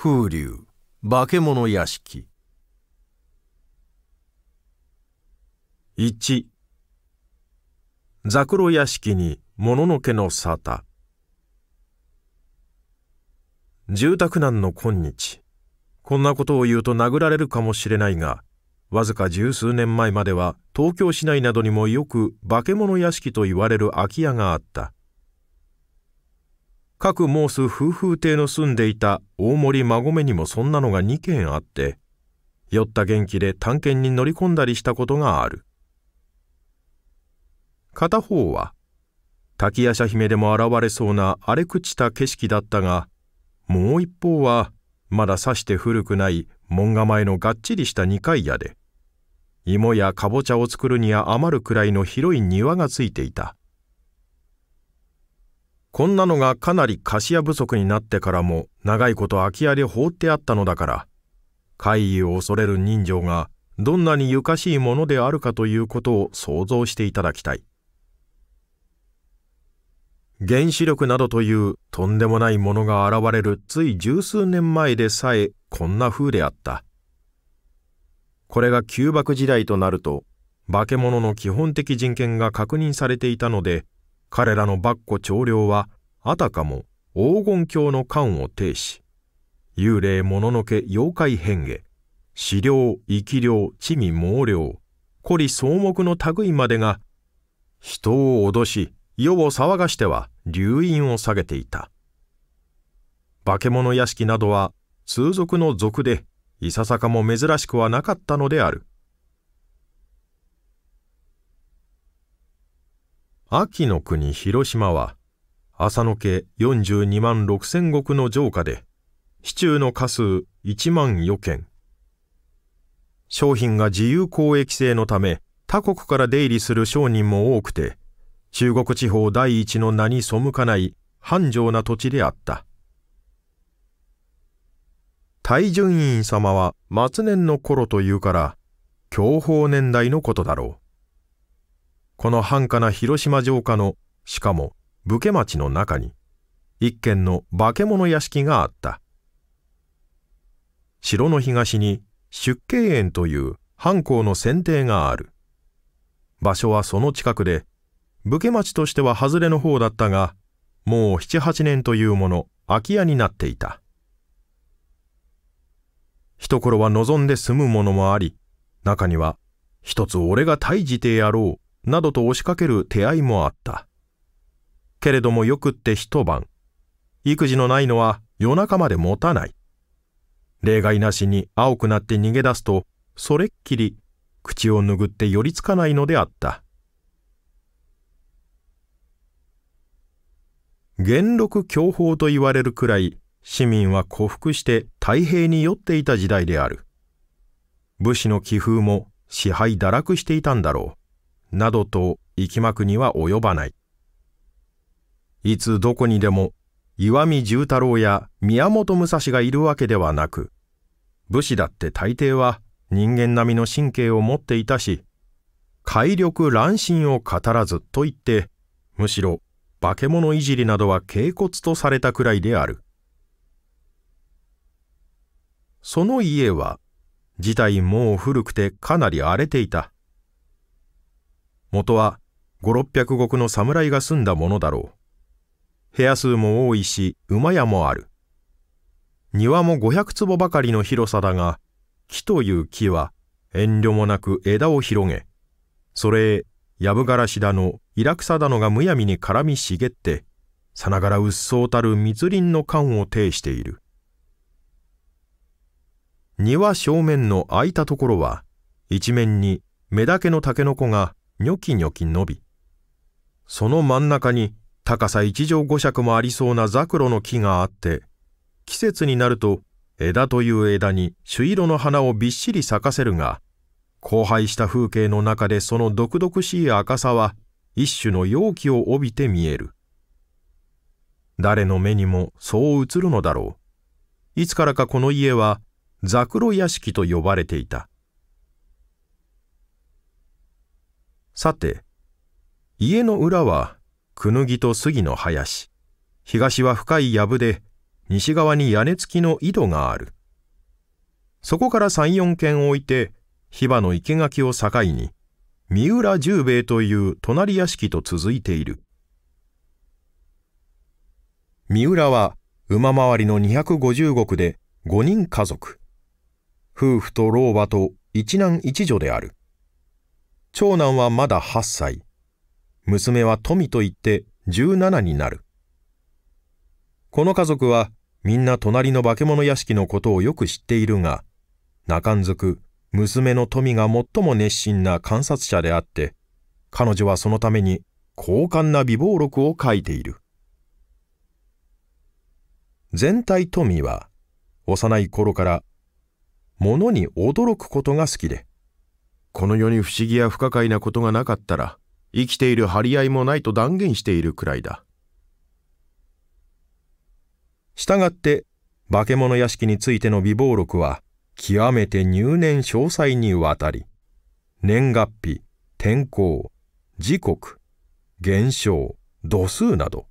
風流化け物屋敷。1ザクロ屋敷にもののけの沙汰。住宅難の今日。こんなことを言うと殴られるかもしれないがわずか十数年前までは東京市内などにもよく化け物屋敷と言われる空き家があった。各申す夫婦邸の住んでいた大森馬込にもそんなのが2軒あって酔った元気で探検に乗り込んだりしたことがある。片方は滝夜叉姫でも現れそうな荒れ朽ちた景色だったがもう一方はまださして古くない門構えのがっちりした二階屋で。芋やかぼちゃを作るには余るくらいの広い庭がついていた。こんなのがかなり菓子屋不足になってからも長いこと空き家で放ってあったのだから怪異を恐れる人情がどんなにゆかしいものであるかということを想像していただきたい。原子力などというとんでもないものが現れるつい十数年前でさえこんな風であった。これが旧幕時代となると化け物の基本的人権が確認されていたので彼らの跋扈長領はあたかも黄金鏡の観を呈し幽霊もののけ妖怪変化死霊生き霊地味猛霊古利草木の類までが人を脅し世を騒がしては流飲を下げていた。化け物屋敷などは通俗の俗でいささかも珍しくはなかったのである。秋の国広島は浅野家42万6千石の城下で市中の家数1万余件。商品が自由交易制のため他国から出入りする商人も多くて中国地方第一の名に背かない繁盛な土地であった。大順院様は末年の頃というから享保年代のことだろう。この繁華な広島城下のしかも武家町の中に一軒の化け物屋敷があった。城の東に出慶園という藩校の選定がある。場所はその近くで武家町としては外れの方だったがもう七八年というもの空き家になっていた。一頃は望んで住むものもあり中には一つ俺が退治てやろうなどと押しかける手合いもあった。けれどもよくって一晩、育児のないのは夜中まで持たない。例外なしに青くなって逃げ出すと、それっきり口を拭って寄りつかないのであった。元禄享保と言われるくらい市民は降伏して太平に酔っていた時代である。武士の気風も支配堕落していたんだろう。などときまくには及ばない。いつどこにでも岩見重太郎や宮本武蔵がいるわけではなく、武士だって大抵は人間並みの神経を持っていたし、怪力乱心を語らずと言って、むしろ化け物いじりなどは軽骨とされたくらいである。その家は、自体もう古くてかなり荒れていた。元は五六百石の侍が住んだものだろう。部屋数も多いし馬屋もある。庭も五百坪ばかりの広さだが、木という木は遠慮もなく枝を広げ、それへ藪がらしだの、イラクサだのがむやみに絡み茂って、さながらうっそうたる密林の感を呈している。庭正面の空いたところは、一面に目だけのタケノコがニョキニョキ伸び、その真ん中に高さ一畳五尺もありそうなザクロの木があって、季節になると枝という枝に朱色の花をびっしり咲かせるが、荒廃した風景の中でその毒々しい赤さは一種の容器を帯びて見える。誰の目にもそう映るのだろう。いつからかこの家はザクロ屋敷と呼ばれていた。さて、家の裏は、くぬぎと杉の林、東は深い藪で、西側に屋根付きの井戸がある。そこから三四軒置いて、火場の生垣を境に、三浦十兵衛という隣屋敷と続いている。三浦は馬回りの250石で5人家族。夫婦と老婆と一男一女である。長男はまだ8歳。娘は富といって17になる。この家族はみんな隣の化け物屋敷のことをよく知っているが、中んずく娘の富が最も熱心な観察者であって、彼女はそのために高官な美貌録を書いている。全体富は幼い頃から物に驚くことが好きで、この世に不思議や不可解なことがなかったら生きている張り合いもないと断言しているくらいだ。したがって化け物屋敷についての美貌録は極めて入念詳細にわたり、年月日、天候、時刻、現象、度数など、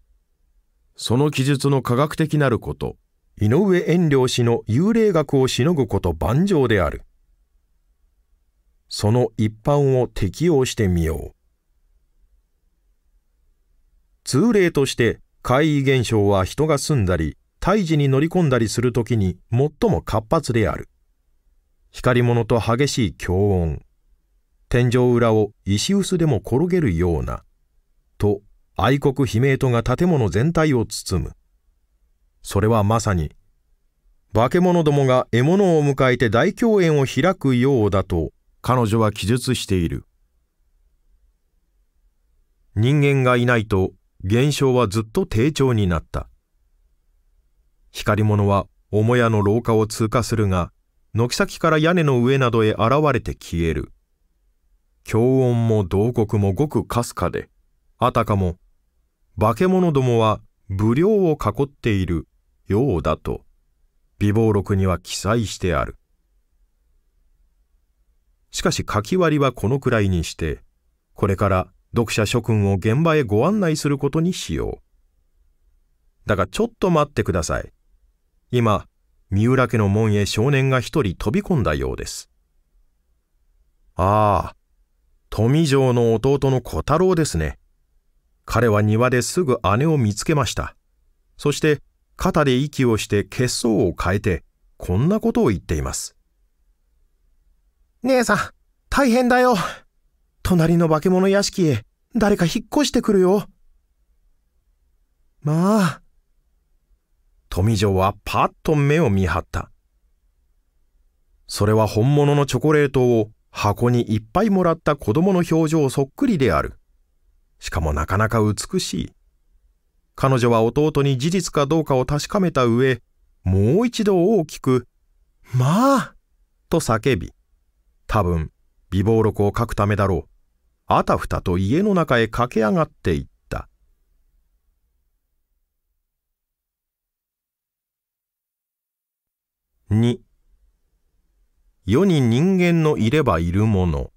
その記述の科学的なること、井上遠慮氏の幽霊学をしのぐこと万丈である。その一般を適用してみよう。通例として怪異現象は人が住んだり胎児に乗り込んだりするときに最も活発である。光り物と激しい強音。天井裏を石臼でも転げるような。と愛国悲鳴とが建物全体を包む。それはまさに、化け物どもが獲物を迎えて大共演を開くようだと彼女は記述している。人間がいないと現象はずっと低調になった。光り物は母屋の廊下を通過するが、軒先から屋根の上などへ現れて消える。強音も慟哭もごくかすかで、あたかも化け物どもは武量を囲っているようだと美貌録には記載してある。しかし書き割りはこのくらいにして、これから読者諸君を現場へご案内することにしよう。だがちょっと待ってください。今、三浦家の門へ少年が一人飛び込んだようです。ああ、富城の弟の小太郎ですね。彼は庭ですぐ姉を見つけました。そして肩で息をして血相を変えてこんなことを言っています。姉さん、大変だよ。隣の化け物屋敷へ誰か引っ越してくるよ。まあ。富城はパッと目を見張った。それは本物のチョコレートを箱にいっぱいもらった子供の表情そっくりである。しかもなかなか美しい。彼女は弟に事実かどうかを確かめた上、もう一度大きく、まあと叫び、多分、美貌録を書くためだろう。あたふたと家の中へ駆け上がっていった。2世に人間のいればいるもの。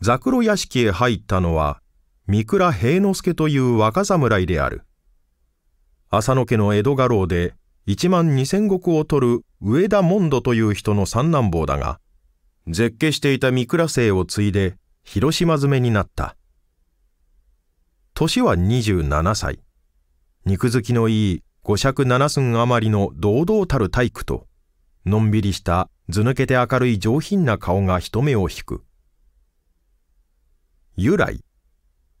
ザクロ屋敷へ入ったのは、三倉平之助という若侍である。浅野家の江戸家老で一万二千石を取る上田門戸という人の三男坊だが、絶景していた三倉姓を継いで広島詰めになった。年は二十七歳。肉付きのいい五尺七寸余りの堂々たる体育と、のんびりしたず抜けて明るい上品な顔が人目を引く。由来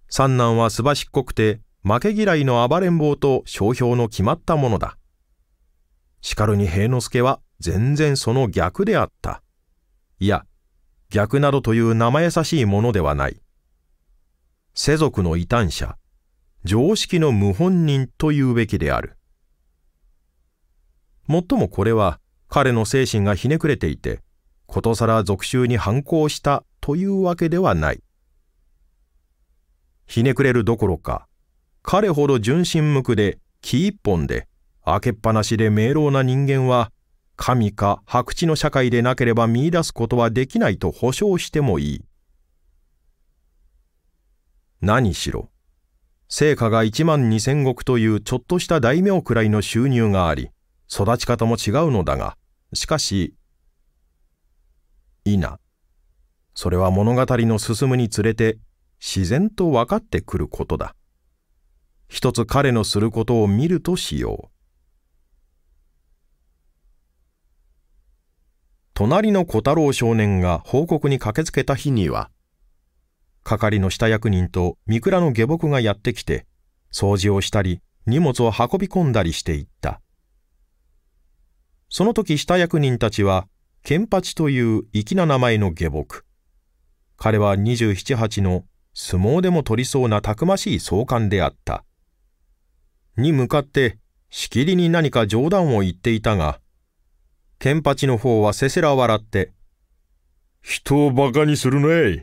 三男はすばしっこくて負け嫌いの暴れん坊と商標の決まったものだしかるに平之助は全然その逆であった。いや逆などという生優しいものではない。世俗の異端者常識の謀反人というべきである。もっともこれは彼の精神がひねくれていてことさら俗衆に反抗したというわけではない。ひねくれるどころか、彼ほど純真無垢で気一本で開けっぱなしで明朗な人間は、神か白地の社会でなければ見出すことはできないと保証してもいい。何しろ、成果が1万2千石というちょっとした大名くらいの収入があり、育ち方も違うのだが、しかし、いな。それは物語の進むにつれて自然と分かってくることだ。一つ彼のすることを見るとしよう。隣の小太郎少年が報告に駆けつけた日には、係の下役人と三倉の下僕がやってきて、掃除をしたり、荷物を運び込んだりしていった。その時下役人たちは、ケンパチという粋な名前の下僕。彼は二十七八の相撲でも取りそうなたくましい総監であった。に向かって、しきりに何か冗談を言っていたが、ケンパチの方はせせら笑って、人を馬鹿にするねい。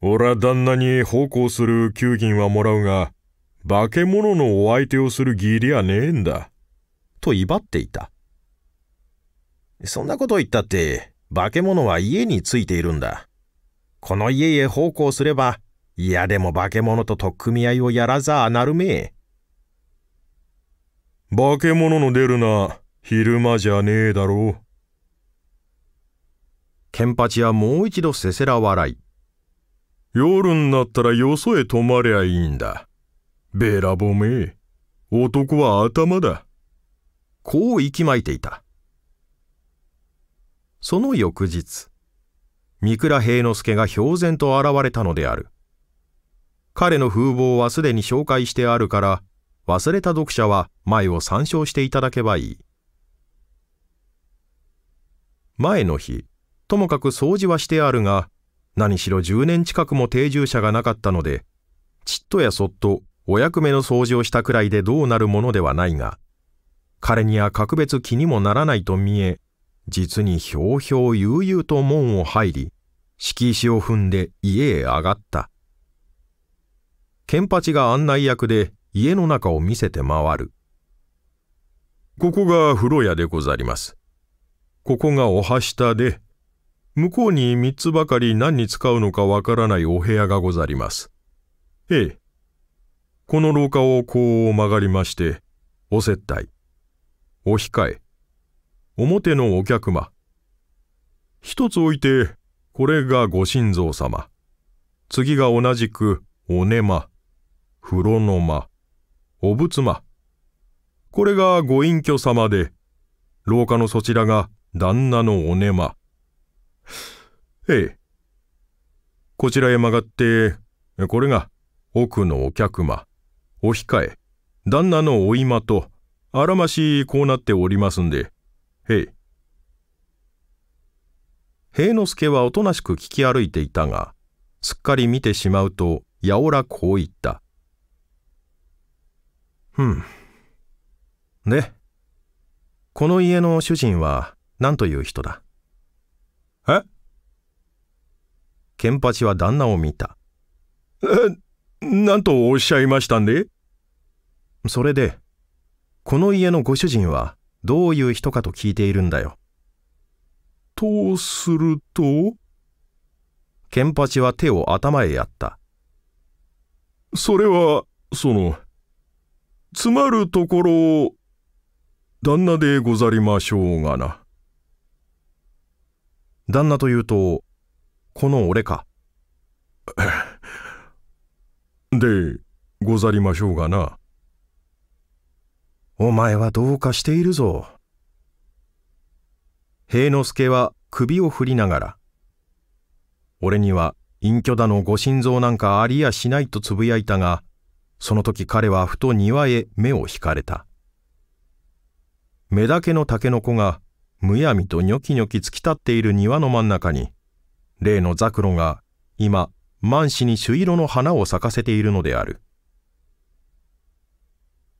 俺は旦那に奉公する給金はもらうが、化け物のお相手をする義理はねえんだ。と威張っていた。そんなこと言ったって、化け物は家についているんだ。この家へ奉公すれば、嫌でも化け物と取っ組み合いをやらざあなるめえ。化け物の出るな、昼間じゃねえだろう。ケンパチはもう一度せせら笑い。夜になったらよそへ泊まりゃいいんだ。べらぼめ。男は頭だ。こう息巻いていた。その翌日、三倉平之助が氷然と現れたのである。彼の風貌はすでに紹介してあるから、忘れた読者は前を参照していただけばいい。前の日、ともかく掃除はしてあるが、何しろ10年近くも定住者がなかったので、ちっとやそっとお役目の掃除をしたくらいでどうなるものではないが、彼には格別気にもならないと見え、実にひょうひょう悠々と門を入り、敷石を踏んで家へ上がった。ケンパチが案内役で家の中を見せて回る。ここが風呂屋でござります。ここがおは下で、向こうに三つばかり何に使うのかわからないお部屋がござります。ええ。この廊下をこう曲がりまして、お接待、お控え、表のお客間。一つ置いて、これがご神蔵様。次が同じく、おねま、風呂の間、お仏間。これがご隠居様で、廊下のそちらが旦那のおねま。ええ。こちらへ曲がって、これが奥のお客間、お控え、旦那のお今と、あらましこうなっておりますんで、へい。平之助はおとなしく聞き歩いていたが、すっかり見てしまうと、やおらこう言った。ふん。で、この家の主人は何という人だ？え？ケンパチは旦那を見た。え、何とおっしゃいましたんで？それで、この家のご主人はどういう人かと聞いているんだよ。とすると？ケンパチは手を頭へやった。それは、その、つまるところ、旦那でござりましょうがな。旦那というと、この俺か。で、ござりましょうがな。お前はどうかしているぞ。平之助は首を振りながら、俺には隠居だのご心臓なんかありやしないとつぶやいたが、その時彼はふと庭へ目を引かれた。目だけのタケノコがむやみとニョキニョキ突き立っている庭の真ん中に、例のザクロが今満紙に朱色の花を咲かせているのである。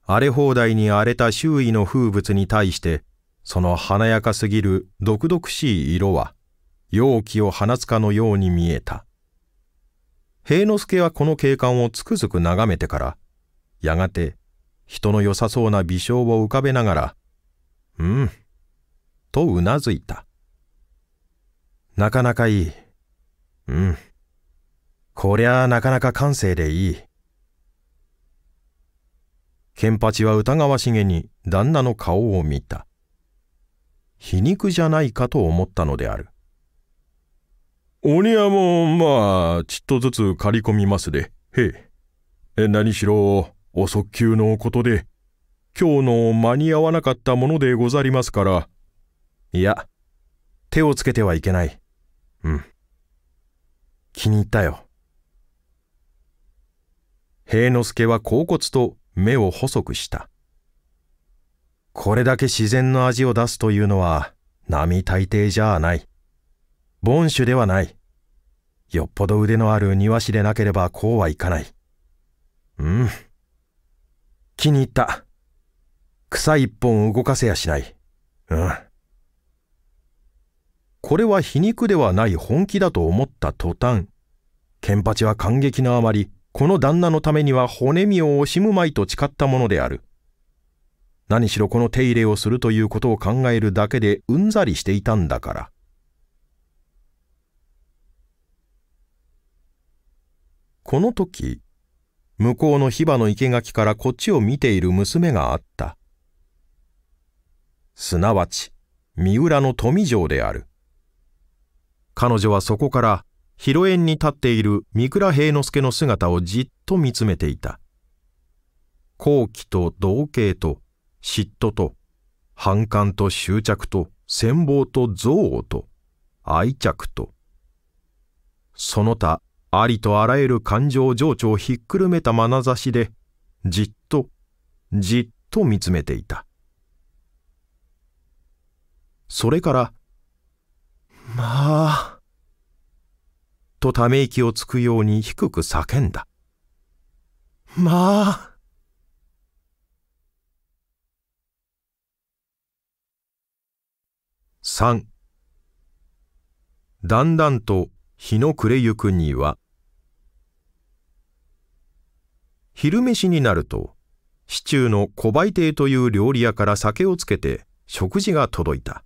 荒れ放題に荒れた周囲の風物に対して、その華やかすぎる毒々しい色は、容器を放つかのように見えた。平之助はこの景観をつくづく眺めてから、やがて人の良さそうな微笑を浮かべながら、うん、とうなずいた。なかなかいい。うん。こりゃあなかなか感性でいい。ケンパチは疑わしげに旦那の顔を見た。皮肉じゃないかと思ったのである。鬼はもまあ、ちっとずつ刈り込みますで。へえ。何しろ、お速球のことで、今日の間に合わなかったものでござりますから。いや、手をつけてはいけない。うん。気に入ったよ。平之助は恍惚と目を細くした。これだけ自然の味を出すというのは並大抵じゃあない。凡手ではない。よっぽど腕のある庭師でなければこうはいかない。うん。気に入った。草一本動かせやしない。うん。これは皮肉ではない本気だと思った途端、ケンパチは感激のあまり、この旦那のためには骨身を惜しむまいと誓ったものである。何しろこの手入れをするということを考えるだけでうんざりしていたんだから。この時、向こうの火場の生垣からこっちを見ている娘があった。すなわち、三浦の富城である。彼女はそこから広縁に立っている三倉平之助の姿をじっと見つめていた。好奇と同型と嫉妬と反感と執着と羨望と憎悪と愛着とその他ありとあらゆる感情情緒をひっくるめた眼差しで、じっと、じっと見つめていた。それから、まあ、とため息をつくように低く叫んだ。まあ。三。だんだんと日の暮れゆくには、昼飯になると、市中の小売亭という料理屋から酒をつけて食事が届いた。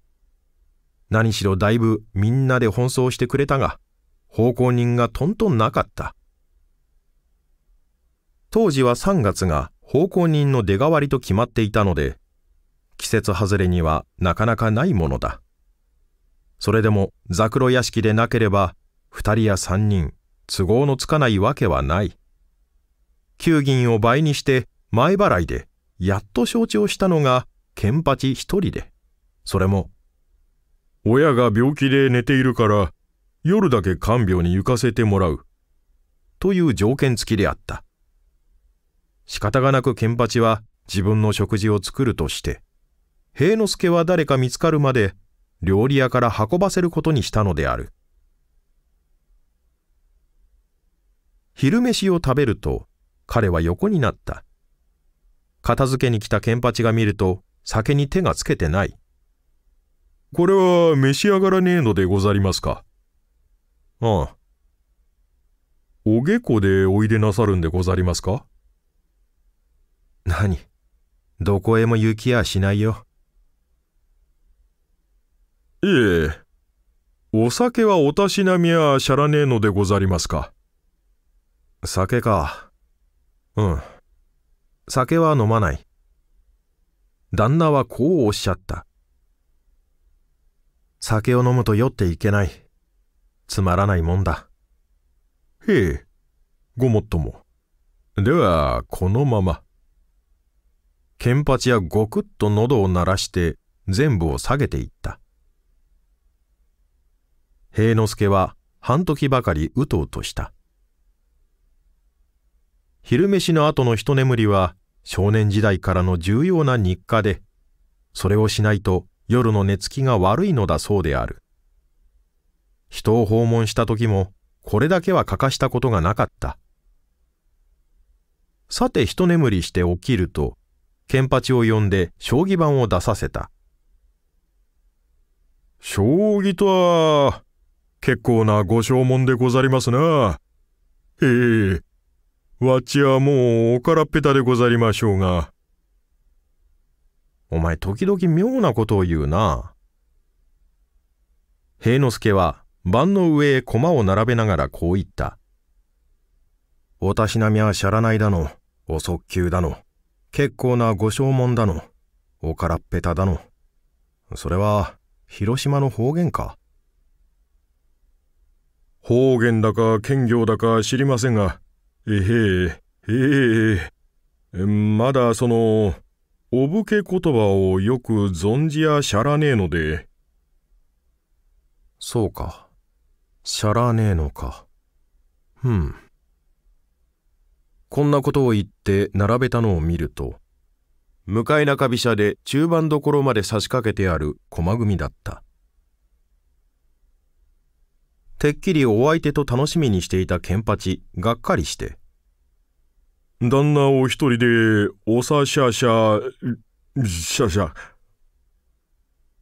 何しろだいぶみんなで奔走してくれたが、奉公人がとんとんなかった。当時は3月が奉公人の出代わりと決まっていたので、季節外れにはなかなかないものだ。それでもザクロ屋敷でなければ、二人や三人、都合のつかないわけはない。給銀を倍にして前払いでやっと承知をしたのがケンパチ一人でそれも親が病気で寝ているから夜だけ看病に行かせてもらうという条件付きであった仕方がなくケンパチは自分の食事を作るとして平之助は誰か見つかるまで料理屋から運ばせることにしたのである昼飯を食べると彼は横になった。片付けに来たケンパチが見ると酒に手がつけてない。これは召し上がらねえのでござりますか？ああ。お下戸でおいでなさるんでござりますか？何？どこへも行きやしないよ。いえ、お酒はおたしなみやしゃらねえのでござりますか？酒か。うん。酒は飲まない。旦那はこうおっしゃった。酒を飲むと酔っていけない。つまらないもんだ。へえ、ごもっとも。では、このまま。ケンパチはごくっと喉を鳴らして全部を下げていった。平之助は半時ばかりうとうとした。昼飯の後の一眠りは少年時代からの重要な日課で、それをしないと夜の寝つきが悪いのだそうである。人を訪問した時もこれだけは欠かしたことがなかった。さて一眠りして起きると、ケンパチを呼んで将棋盤を出させた。将棋とは、結構なご証文でござりますな。へえ、わっちはもうおからっぺたでござりましょうが。お前時々妙なことを言うな。平之助は盤の上へ駒を並べながらこう言った。おたしなみはしゃらないだの、お速球だの、結構なご証文だの。おからっぺただの。それは、広島の方言か。方言だか兼業だか知りませんが、えへえ、ええ、まだその、お武家言葉をよく存じやしゃらねえので。そうか。しゃらねえのか。ふん。こんなことを言って並べたのを見ると、向かい中飛車で中盤どころまで差し掛けてある駒組だった。てっきりお相手と楽しみにしていたケンパチ、がっかりして、旦那お一人で、おさしゃしゃ、しゃしゃ。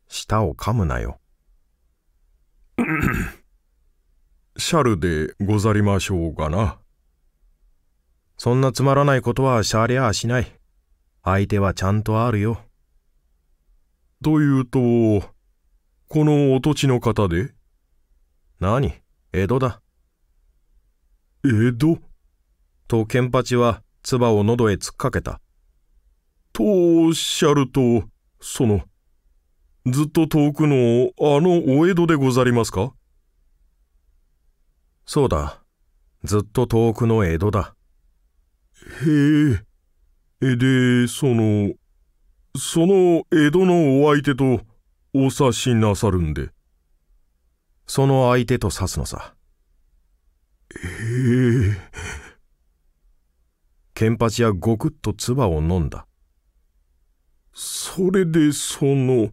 舌を噛むなよ。シャルでござりましょうがな。そんなつまらないことはしゃりゃあしない。相手はちゃんとあるよ。というと、このお土地の方で？何？江戸だ。江戸？とケンパチは唾を喉へ突っかけた。とおっしゃると、その、ずっと遠くのあのお江戸でござりますか？そうだ。ずっと遠くの江戸だ。へえ。えで、その、その江戸のお相手とお察しなさるんで。その相手と指すのさ。へえ。ケンパチはごくっと唾を飲んだ。それでその、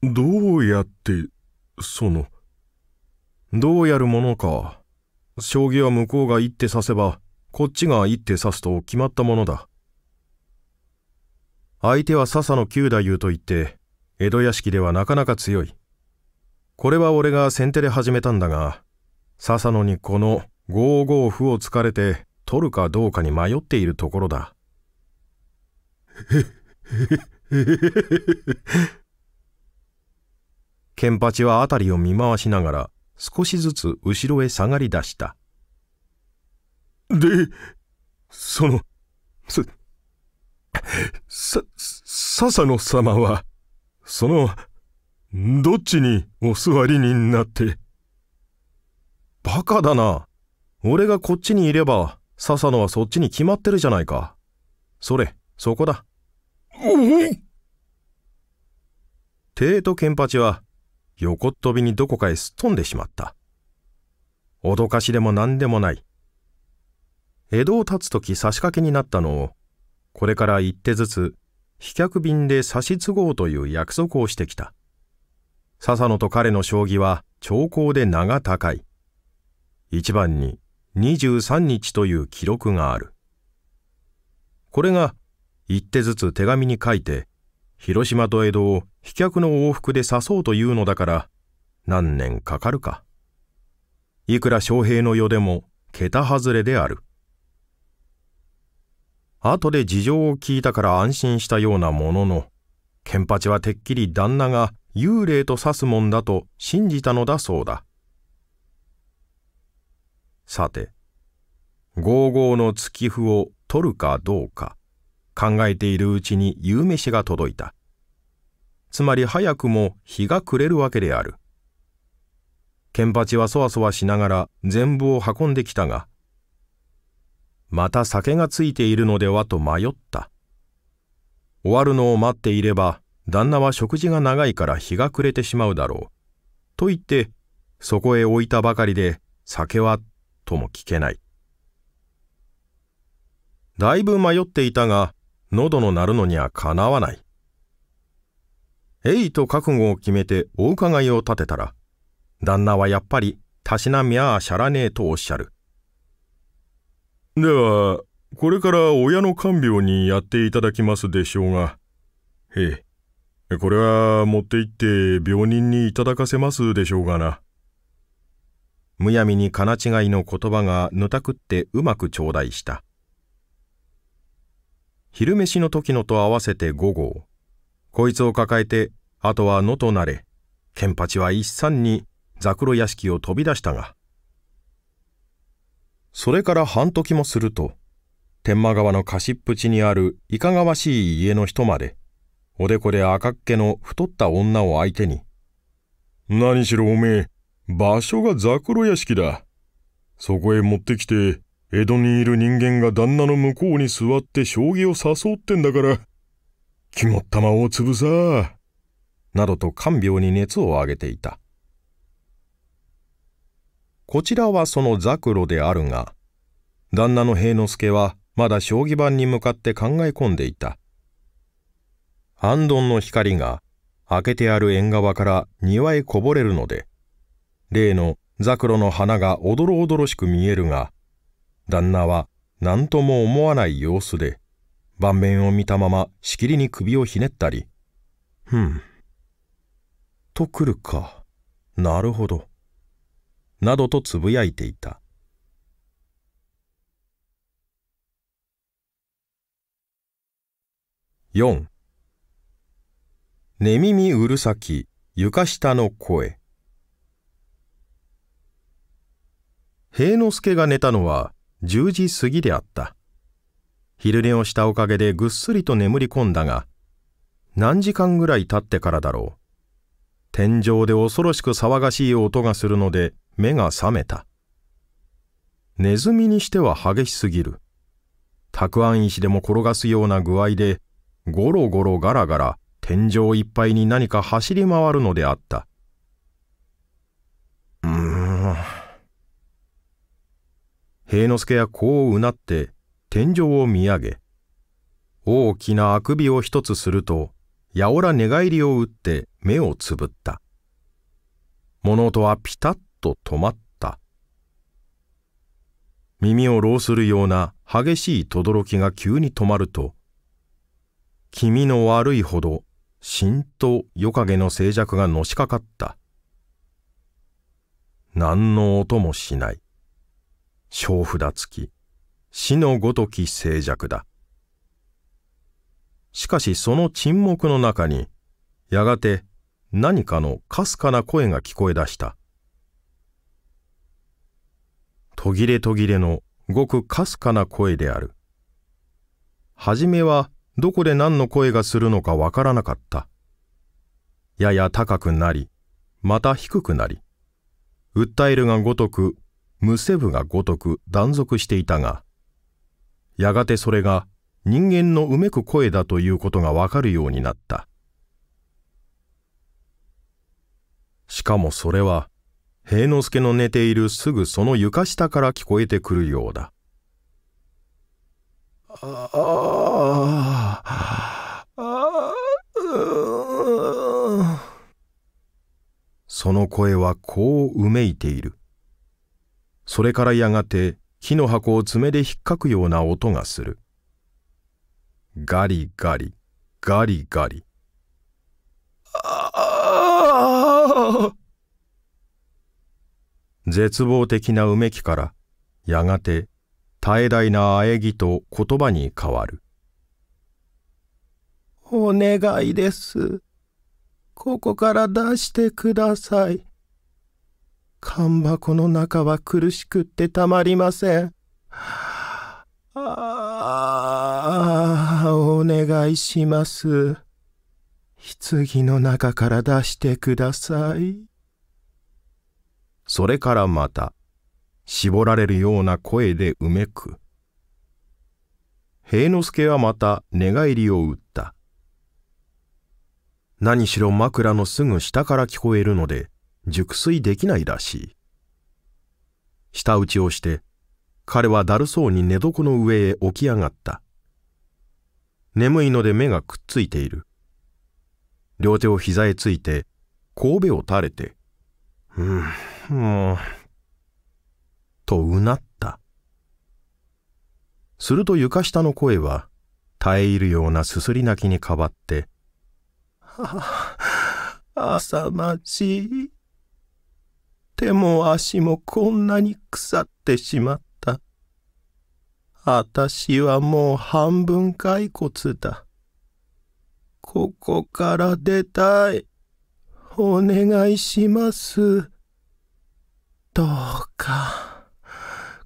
どうやって、その。どうやるものか。将棋は向こうが一手指せば、こっちが一手指すと決まったものだ。相手は笹の九太夫と言って、江戸屋敷ではなかなか強い。これは俺が先手で始めたんだが、笹野にこの五五歩を突かれて取るかどうかに迷っているところだ。ケンパチは辺りを見回しながら少しずつ後ろへ下がり出した。で、その、さ、さ、笹野様は、その、どっちにお座りになって。バカだな。俺がこっちにいれば、笹野はそっちに決まってるじゃないか。それ、そこだ。テイとケンパチは、横っ飛びにどこかへすっ飛んでしまった。脅かしでも何でもない。江戸を立つ時差し掛けになったのを、これから一手ずつ、飛脚便で差し継ごうという約束をしてきた。笹野と彼の将棋は長考で名が高い。一番に23日という記録がある。これが一手ずつ手紙に書いて、広島と江戸を飛脚の往復で刺そうというのだから、何年かかるか。いくら将兵の世でも桁外れである。後で事情を聞いたから安心したようなものの、ケンパチはてっきり旦那が幽霊と指すもんだと信じたのだそうだ。さて、ゴーゴーの月符を取るかどうか考えているうちに夕飯が届いた。つまり早くも日が暮れるわけである。ケンパチはそわそわしながら全部を運んできたが、また酒がついているのではと迷った。終わるのを待っていれば、旦那は食事が長いから日が暮れてしまうだろう。と言って、そこへ置いたばかりで、酒はとも聞けない。だいぶ迷っていたが、喉の鳴るのにはかなわない。えいと覚悟を決めてお伺いを立てたら、旦那はやっぱり、たしなみゃあしゃらねえとおっしゃる。では、これから親の看病にやっていただきますでしょうが、へえ、これは持って行って病人にいただかせますでしょうがな。むやみに金違いの言葉がぬたくってうまく頂戴した。昼飯の時のと合わせて午後、こいつを抱えて、あとは野となれ、ケンパチは一山にザクロ屋敷を飛び出したが、それから半時もすると、天満川の貸しっぷちにあるいかがわしい家の人まで、おでこで赤っ気の太った女を相手に、何しろおめえ、場所がザクロ屋敷だ。そこへ持ってきて、江戸にいる人間が旦那の向こうに座って将棋を誘ってんだから、肝っ玉を潰さ。などと看病に熱を上げていた。こちらはそのザクロであるが、旦那の平之助はまだ将棋盤に向かって考え込んでいた。安頓の光が開けてある縁側から庭へこぼれるので、例のザクロの花がおどろおどろしく見えるが、旦那は何とも思わない様子で、盤面を見たまましきりに首をひねったり、ふん。と来るか。なるほど。などとつぶやいていた。4寝耳うるさき床下の声平之助が寝たのは10時過ぎであった昼寝をしたおかげでぐっすりと眠り込んだが何時間ぐらい経ってからだろう天井で恐ろしく騒がしい音がするので目が覚めた。ネズミにしては激しすぎる。たくあん石でも転がすような具合で、ゴロゴロガラガラ天井いっぱいに何か走り回るのであった。うん。平之助はこううなって天井を見上げ、大きなあくびを一つすると、やおら寝返りを打って目をつぶった。物音はピタッと止まった。耳を浪するような激しい轟きが急に止まると、気味の悪いほど、しんと夜影の静寂がのしかかった。何の音もしない。小札付き、死のごとき静寂だ。しかしその沈黙の中に、やがて何かのかすかな声が聞こえ出した。途切れ途切れのごくかすかな声である。はじめはどこで何の声がするのかわからなかった。やや高くなり、また低くなり、訴えるがごとく、むせぶがごとく断続していたが、やがてそれが人間のうめく声だということがわかるようになった。しかもそれは、平之助の寝ているすぐその床下から聞こえてくるようだ。その声はこううめいている。それからやがて木の箱を爪で引っかくような音がする。ガリガリ、ガリガリ。絶望的なうめきからやがて絶え絶えな喘ぎと言葉に変わるお願いですここから出してください缶箱の中は苦しくってたまりませんああお願いします棺の中から出してください。それからまた、絞られるような声でうめく。平之助はまた寝返りを打った。何しろ枕のすぐ下から聞こえるので、熟睡できないらしい。舌打ちをして、彼はだるそうに寝床の上へ起き上がった。眠いので目がくっついている。両手を膝へついて、神戸を垂れて、うん、もう、とうなった。すると床下の声は、耐え入るようなすすり泣きに変わって、はあ、朝まじい。手も足もこんなに腐ってしまった。あたしはもう半分骸骨だ。ここから出たい。お願いします。どうか、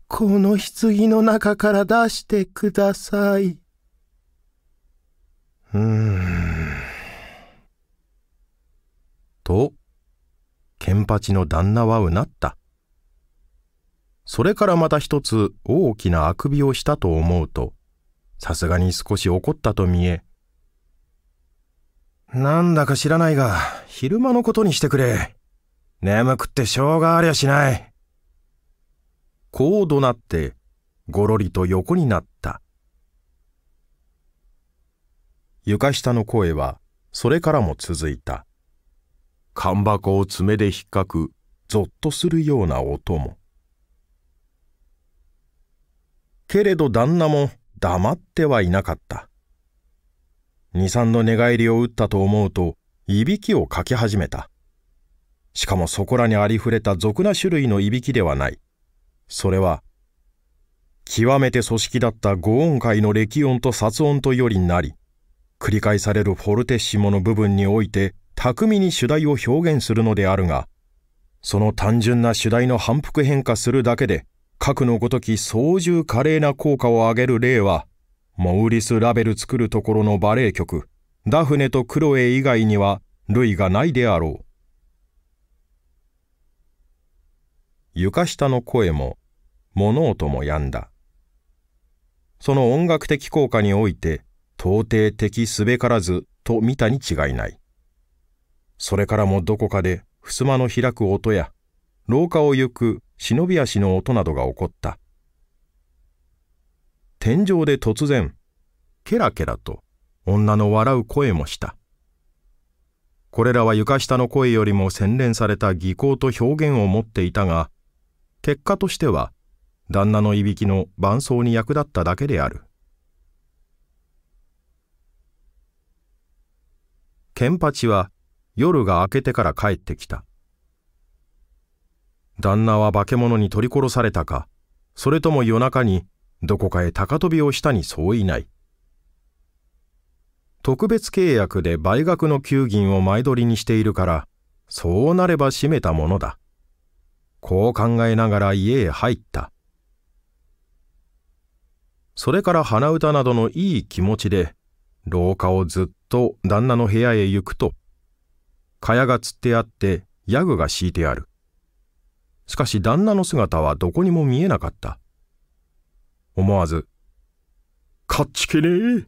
この棺の中から出してください。うーん。と、ケンパチの旦那はうなった。それからまた一つ大きなあくびをしたと思うと、さすがに少し怒ったと見え、なんだか知らないが、昼間のことにしてくれ。眠くってしょうがありゃしない。こう怒鳴って、ごろりと横になった。床下の声は、それからも続いた。缶箱を爪で引っかく、ぞっとするような音も。けれど旦那も黙ってはいなかった。二三の寝返りを打ったと思うと、いびきをかき始めた。しかもそこらにありふれた俗な種類のいびきではない。それは、極めて組織だった五音階の歴音と殺音とよりなり、繰り返されるフォルテッシモの部分において巧みに主題を表現するのであるが、その単純な主題の反復変化するだけで、核のごとき操縦華麗な効果を上げる例は、モーリス・ラベル作るところのバレエ曲、ダフネとクロエ以外には類がないであろう。床下の声も、物音も止んだ。その音楽的効果において、到底的すべからずと見たに違いない。それからもどこかで、襖の開く音や、廊下を行く忍び足の音などが起こった。天井で突然、ケラケラと女の笑う声もした。これらは床下の声よりも洗練された技巧と表現を持っていたが、結果としては、旦那のいびきの伴奏に役立っただけである。ケンパチは夜が明けてから帰ってきた。旦那は化け物に取り殺されたか、それとも夜中にどこかへ高飛びをしたにそういない。特別契約で倍額の給銀を前取りにしているから、そうなれば閉めたものだ。こう考えながら家へ入った。それから鼻歌などのいい気持ちで、廊下をずっと旦那の部屋へ行くと、蚊帳がつってあってヤグが敷いてある。しかし旦那の姿はどこにも見えなかった。思わず、かっちけねえ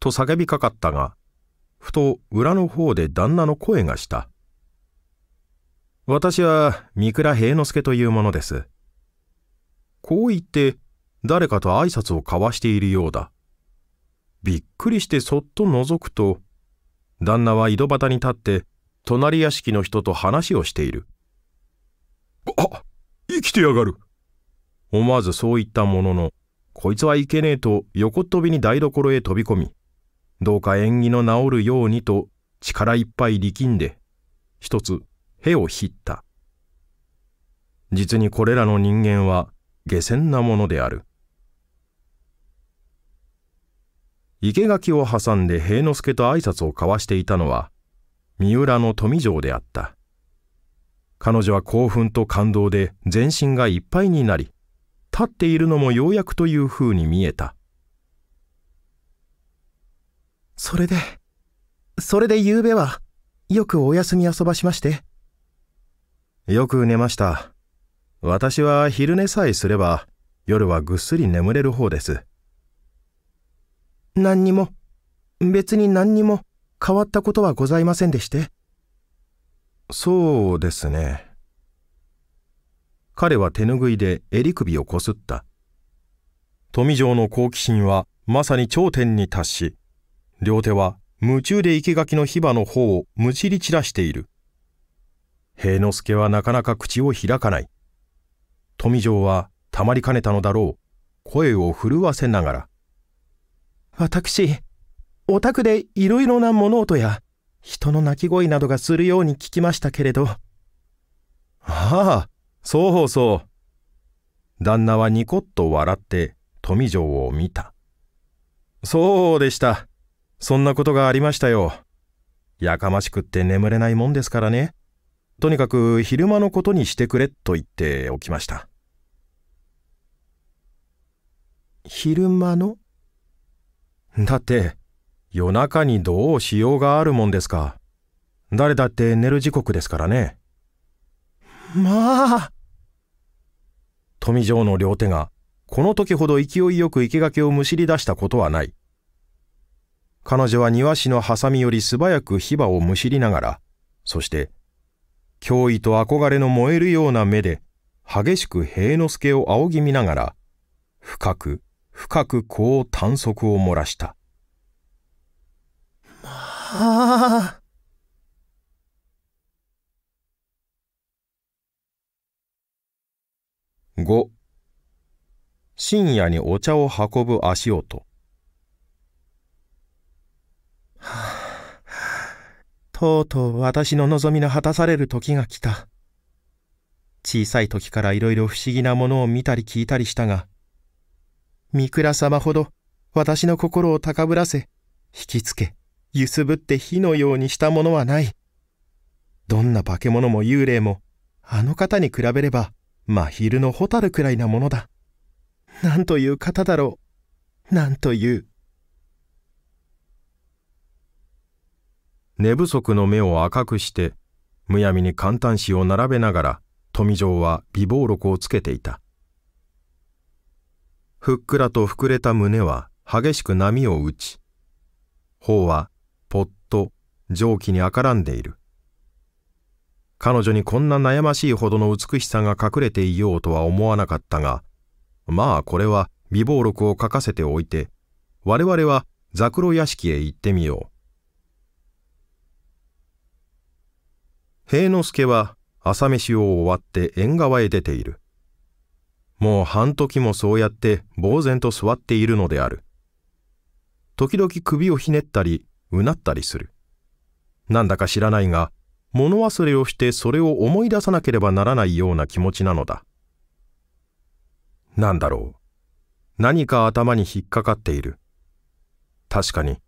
と叫びかかったが、ふと裏の方で旦那の声がした。私は三倉平之助というものです。こう言って誰かと挨拶を交わしているようだ。びっくりしてそっと覗くと、旦那は井戸端に立って隣屋敷の人と話をしている。あ生きてやがる思わずそう言ったものの、こいつはいけねえと横っ飛びに台所へ飛び込み、どうか縁起の治るようにと力いっぱい力んで、一つ屁を引った。実にこれらの人間は下船なものである。生垣を挟んで平之助と挨拶を交わしていたのは、三浦の富城であった。彼女は興奮と感動で全身がいっぱいになり、立っているのもようやくというふうに見えた。それで、それで昨べは、よくお休み遊ばしまして。よく寝ました。私は昼寝さえすれば、夜はぐっすり眠れる方です。何にも、別に何にも変わったことはございませんでして？そうですね。彼は手ぬぐいで襟首をこすった。富城の好奇心はまさに頂点に達し、両手は夢中で生垣の火花の方をむちり散らしている。平之助はなかなか口を開かない。富城はたまりかねたのだろう。声を震わせながら。私、お宅でいろいろな物音や人の鳴き声などがするように聞きましたけれど。ああ、そうそう。旦那はニコッと笑って富城を見た。そうでした。そんなことがありましたよ。やかましくって眠れないもんですからね。とにかく昼間のことにしてくれと言っておきました。昼間の？だって、夜中にどうしようがあるもんですか。誰だって寝る時刻ですからね。まあ。富城の両手が、この時ほど勢いよく生垣をむしり出したことはない。彼女は庭師のハサミより素早く火花をむしりながら、そして、脅威と憧れの燃えるような目で、激しく平之助を仰ぎ見ながら、深く深くこう短足を漏らした。まあ。5深夜にお茶を運ぶ足音。とうとう私の望みの果たされる時が来た。小さい時からいろいろ不思議なものを見たり聞いたりしたが、三倉様ほど私の心を高ぶらせ、引きつけ、揺すぶって火のようにしたものはない。どんな化け物も幽霊も、あの方に比べれば、真昼の蛍くらいなものだ。なんという方だろう。なんという。寝不足の目を赤くして、むやみに簡単紙を並べながら、富城は美貌録をつけていた。ふっくらと膨れた胸は激しく波を打ち、頬は蒸気に赤らんでいる。彼女にこんな悩ましいほどの美しさが隠れていようとは思わなかったが、まあこれは美貌録を書かせておいて、我々はザクロ屋敷へ行ってみよう。平之助は朝飯を終わって縁側へ出ている。もう半時もそうやって呆然と座っているのである。時々首をひねったり、うなったりする。なんだか知らないが、物忘れをしてそれを思い出さなければならないような気持ちなのだ。なんだろう。何か頭に引っかかっている。確かに。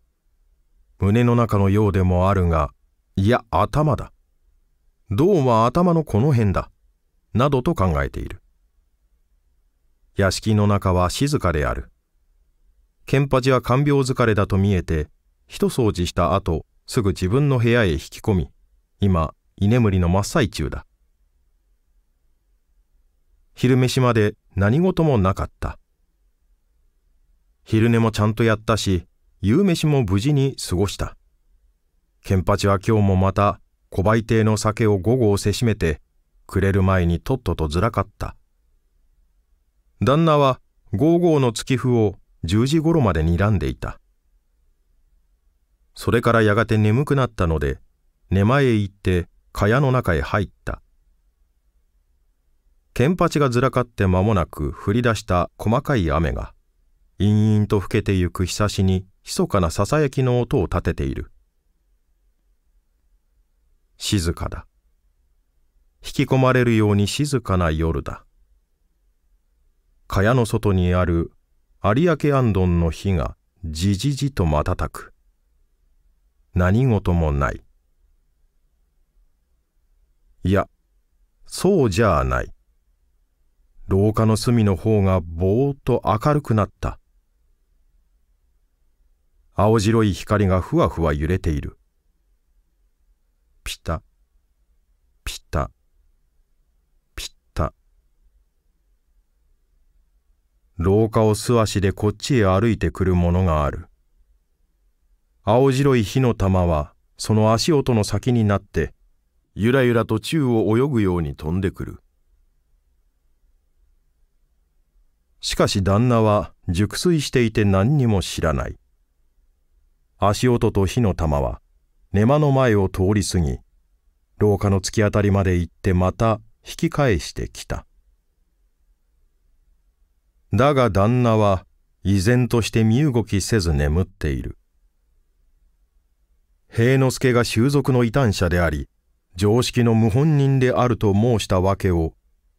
胸の中のようでもあるが、いや、頭だ。どうも頭のこの辺だ。などと考えている。屋敷の中は静かである。ケンパチは看病疲れだと見えて、一掃除した後、すぐ自分の部屋へ引き込み、今、居眠りの真っ最中だ。昼飯まで何事もなかった。昼寝もちゃんとやったし、夕飯も無事に過ごした。ケンパチは今日もまた小売亭の酒を午後をせしめて、くれる前にとっととずらかった。旦那はゴーゴーの月譜を10時頃まで睨んでいた。それからやがて眠くなったので、寝前へ行って蚊帳の中へ入った。ケンパチがずらかって間もなく降り出した細かい雨が、陰々と更けてゆく日差しに密かなささやきの音を立てている。静かだ。引き込まれるように静かな夜だ。蚊帳の外にある有明安どんの火がじじじと瞬く。何事もない。いや、そうじゃあない。廊下の隅の方がぼーっと明るくなった。青白い光がふわふわ揺れている。ピタ、ピタ、ピッタ。廊下を素足でこっちへ歩いてくるものがある。青白い火の玉はその足音の先になってゆらゆらと宙を泳ぐように飛んでくる。しかし旦那は熟睡していて何にも知らない。足音と火の玉は寝間の前を通り過ぎ、廊下の突き当たりまで行ってまた引き返してきた。だが旦那は依然として身動きせず眠っている。平之助が習俗の異端者であり、常識の謀反人であると申したわけを、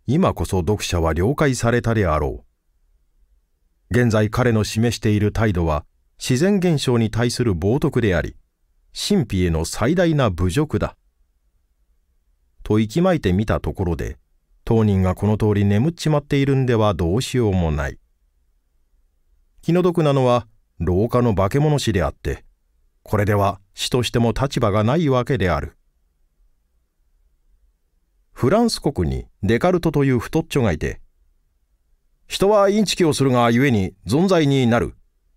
今こそ読者は了解されたであろう。現在彼の示している態度は、自然現象に対する冒涜であり、神秘への最大な侮辱だ。と息巻いてみたところで、当人がこの通り眠っちまっているんではどうしようもない。気の毒なのは廊下の化け物師であって、これでは死としても立場がないわけである。フランス国にデカルトという太っちょがいて、人はインチキをするがゆえに存在になる、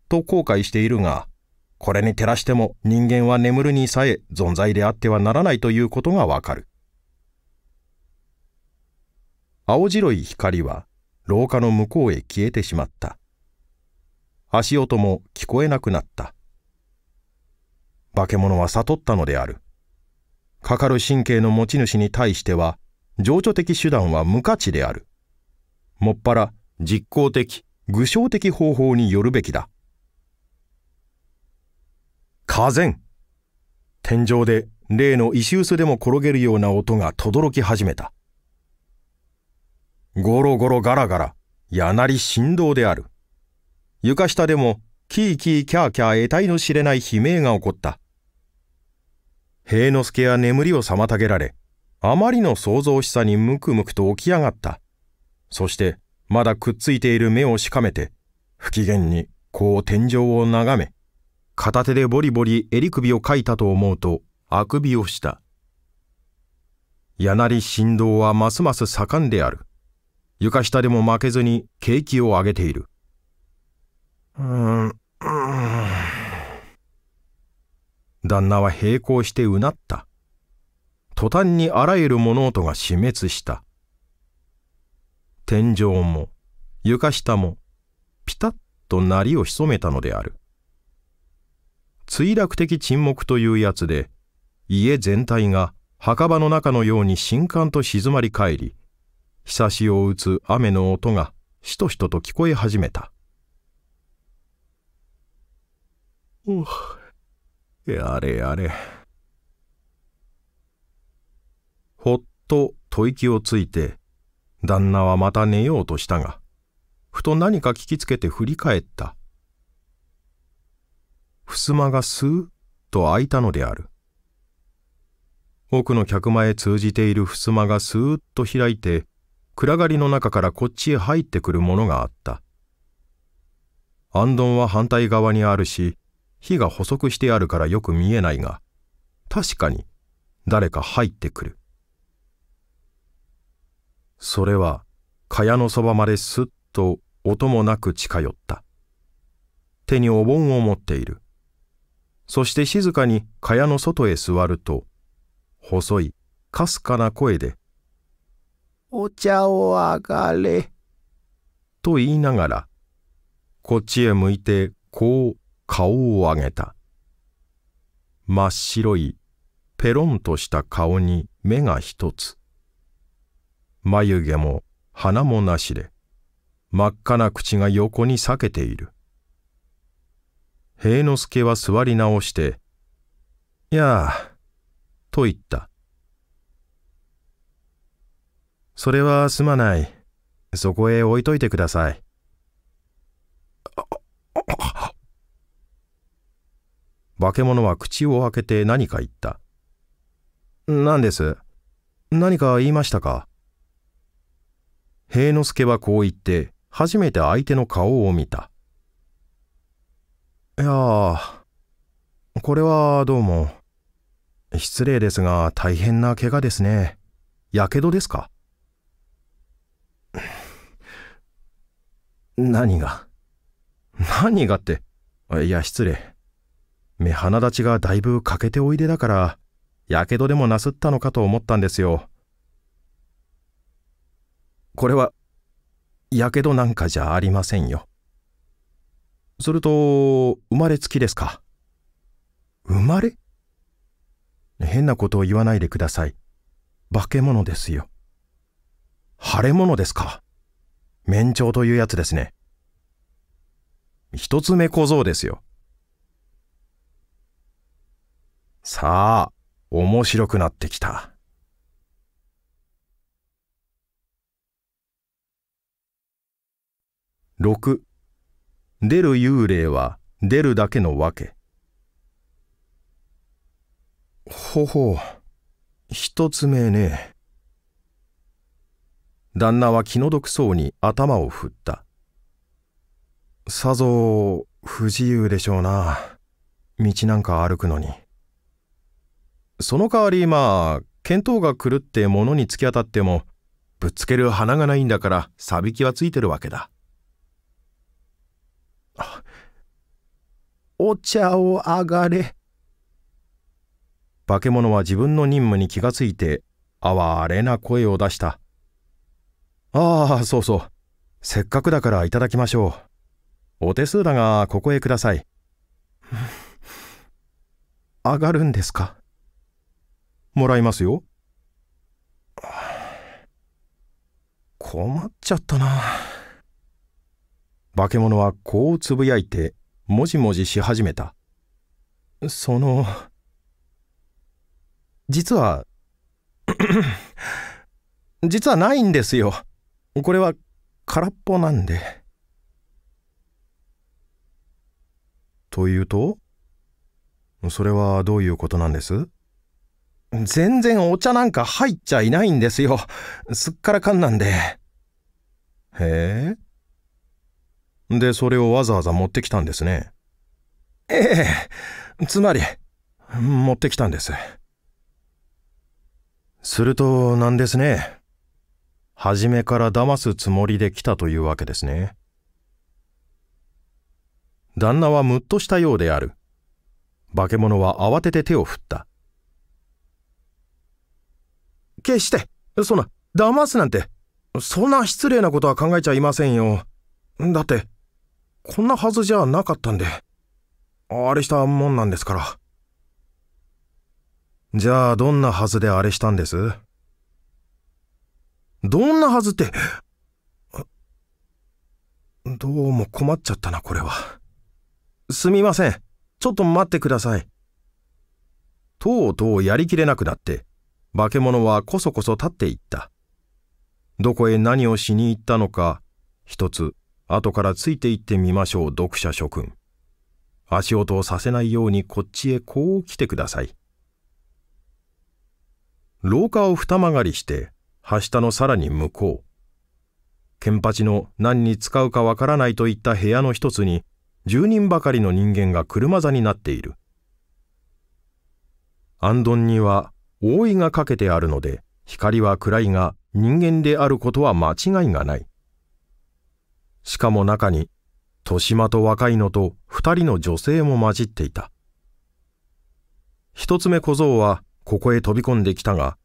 と後悔しているが、これに照らしても人間は眠るにさえ存在であってはならないということがわかる。青白い光は廊下の向こうへ消えてしまった。足音も聞こえなくなった。化け物は悟ったのである。かかる神経の持ち主に対しては、情緒的手段は無価値である。もっぱら実効的、具象的方法によるべきだ。火前天井で例の石臼でも転げるような音が轟き始めた。ゴロゴロガラガラ、やなり振動である。床下でもキーキーキャーキャー得体の知れない悲鳴が起こった。平之助は眠りを妨げられ、あまりの創造しさにムクムクと起き上がった。そして、まだくっついている目をしかめて、不機嫌にこう天井を眺め、片手でボリボリ襟首をかいたと思うと、あくびをした。やなり振動はますます盛んである。床下でも負けずに景気を上げている。うーん。旦那は並行してうなった。途端にあらゆる物音が死滅した。天井も床下もピタッと鳴りを潜めたのである。墜落的沈黙というやつで、家全体が墓場の中のように深感と静まり返り、ひさしを打つ雨の音がしとしとと聞こえ始めた。おやれやれ。ほっと吐息をついて、旦那はまた寝ようとしたが、ふと何か聞きつけて振り返った。襖がスーッと開いたのである。奥の客間へ通じている襖がスーッと開いて、暗がりの中からこっちへ入ってくるものがあった。暗丼は反対側にあるし、火が補足してあるからよく見えないが、確かに誰か入ってくる。それは、蚊帳のそばまですっと音もなく近寄った。手にお盆を持っている。そして静かに蚊帳の外へ座ると、細い、かすかな声で、お茶をあがれ。と言いながら、こっちへ向いてこう顔を上げた。真っ白いペロンとした顔に目が一つ。眉毛も鼻もなしで、真っ赤な口が横に裂けている。平之助は座り直して、やあ、と言った。それはすまない。そこへ置いといてください。化け物は口を開けて何か言った。何です？何か言いましたか？平之助はこう言って初めて相手の顔を見た。いやこれはどうも。失礼ですが大変な怪我ですね。やけどですか？何が？何がって。いや、失礼。目鼻立ちがだいぶ欠けておいでだから、やけどでもなすったのかと思ったんですよ。これは、やけどなんかじゃありませんよ。それと、生まれつきですか。生まれ？変なことを言わないでください。化け物ですよ。腫れ物ですか。面長というやつですね。一つ目小僧ですよ。さあ、面白くなってきた。6出る幽霊は出るだけのわけ。ほほう、一つ目ね。旦那は気の毒そうに頭を振った。さぞ不自由でしょうな。道なんか歩くのに。その代わりまあ、見当が狂って物に突き当たっても、ぶっつける花がないんだからさびきはついてるわけだ。お茶をあがれ。化け物は自分の任務に気がついて、哀れな声を出した。ああ、そうそう。せっかくだからいただきましょう。お手数だが、ここへください。上がるんですか？もらいますよ。困っちゃったな。化け物はこうつぶやいて、もじもじし始めた。その、実は、実はないんですよ。これは空っぽなんで。というとそれはどういうことなんです？全然お茶なんか入っちゃいないんですよ。すっからかんなんで。へえ。で、それをわざわざ持ってきたんですね。ええ。つまり、持ってきたんです。すると、なんですね。初めから騙すつもりで来たというわけですね。旦那はむっとしたようである。化け物は慌てて手を振った。決して、そんな、騙すなんて、そんな失礼なことは考えちゃいませんよ。だって、こんなはずじゃなかったんで、あれしたもんなんですから。じゃあ、どんなはずであれしたんです？どんなはずって、どうも困っちゃったな、これは。すみません。ちょっと待ってください。とうとうやりきれなくなって、化け物はこそこそ立っていった。どこへ何をしに行ったのか、一つ後からついて行ってみましょう、読者諸君。足音をさせないようにこっちへこう来てください。廊下を二曲がりして、は下のさらに向こう。ケンパチの何に使うかわからないといった部屋の一つに、10人ばかりの人間が車座になっている。暗ンには覆いがかけてあるので、光は暗いが人間であることは間違いがない。しかも中に、豊島と若いのと二人の女性も混じっていた。一つ目小僧はここへ飛び込んできたが、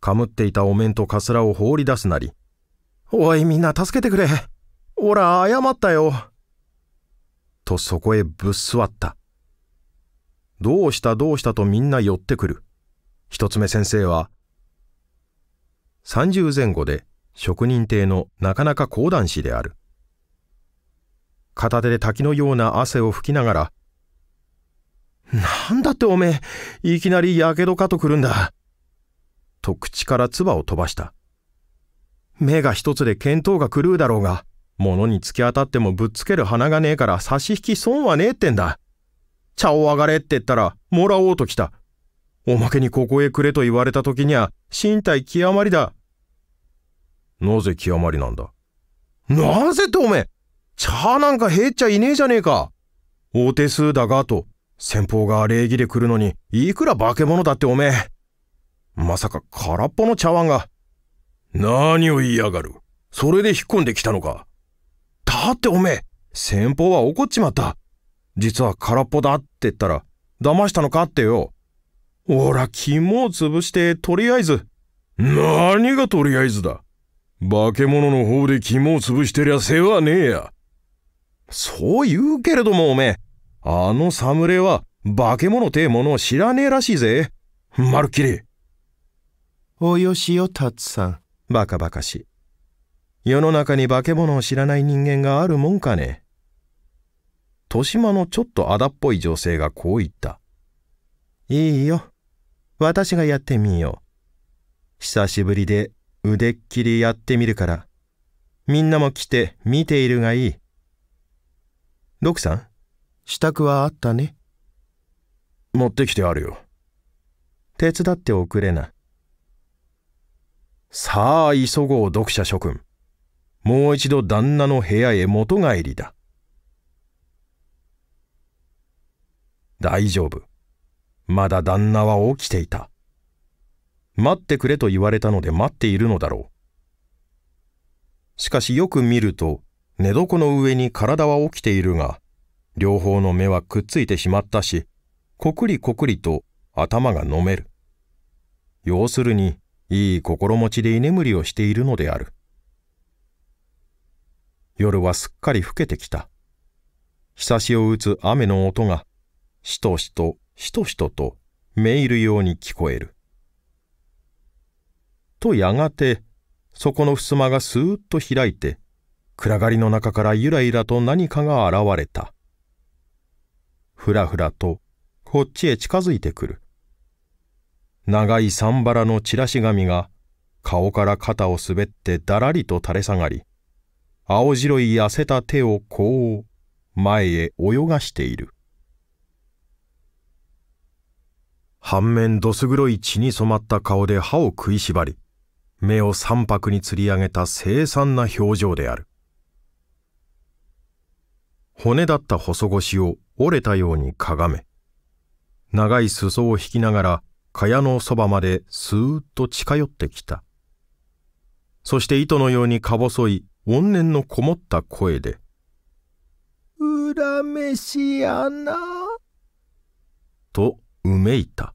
かむっていたお面とかすらを放り出すなり、おいみんな助けてくれ。おら謝ったよ。とそこへぶっ座った。どうしたどうしたとみんな寄ってくる。一つ目先生は、三十前後で職人邸のなかなか講談師である。片手で滝のような汗を拭きながら、なんだっておめえ、いきなりやけどかとくるんだ。と口から唾を飛ばした。目が一つで見当が狂うだろうが、物に突き当たってもぶっつける鼻がねえから差し引き損はねえってんだ。茶をあがれって言ったら、もらおうと来た。おまけにここへくれと言われた時には、身体極まりだ。なぜ極まりなんだ？なぜっておめえ、茶なんか減っちゃいねえじゃねえか。お手数だがと、先方が礼儀で来るのに、いくら化け物だっておめえ。まさか空っぽの茶碗が。何を言いやがる。それで引っ込んできたのか。だっておめえ、先方は怒っちまった。実は空っぽだって言ったら、騙したのかってよ。おら、肝を潰して、とりあえず。何がとりあえずだ？化け物の方で肝を潰してりゃ世話ねえや。そう言うけれどもおめえ、あの侍は化け物てえものを知らねえらしいぜ。まるっきり。およしよ、たつさん。バカバカし。世の中に化け物を知らない人間があるもんかね。豊島のちょっとあだっぽい女性がこう言った。いいよ。私がやってみよう。久しぶりで腕っきりやってみるから、みんなも来て見ているがいい。六さん、支度はあったね。持ってきてあるよ。手伝っておくれな。さあ、急ごう読者諸君。もう一度旦那の部屋へ元帰りだ。大丈夫。まだ旦那は起きていた。待ってくれと言われたので待っているのだろう。しかしよく見ると、寝床の上に体は起きているが、両方の目はくっついてしまったし、こくりこくりと頭が飲める。要するに、いい心持ちで居眠りをしているのである。夜はすっかり更けてきた。日差しを打つ雨の音が、しとしとしとしととめいるように聞こえる。とやがて、そこの襖がスーッと開いて、暗がりの中からゆらゆらと何かが現れた。ふらふらとこっちへ近づいてくる。長いサンバラのチラシ紙が顔から肩を滑ってだらりと垂れ下がり、青白い痩せた手をこう前へ泳がしている。半面どす黒い血に染まった顔で歯を食いしばり、目を三白に釣り上げた凄惨な表情である。骨だった細腰を折れたようにかがめ、長い裾を引きながら蚊帳のそばまでスーッと近寄ってきた。そして糸のようにか細い怨念のこもった声で、恨めしやな。とうめいた。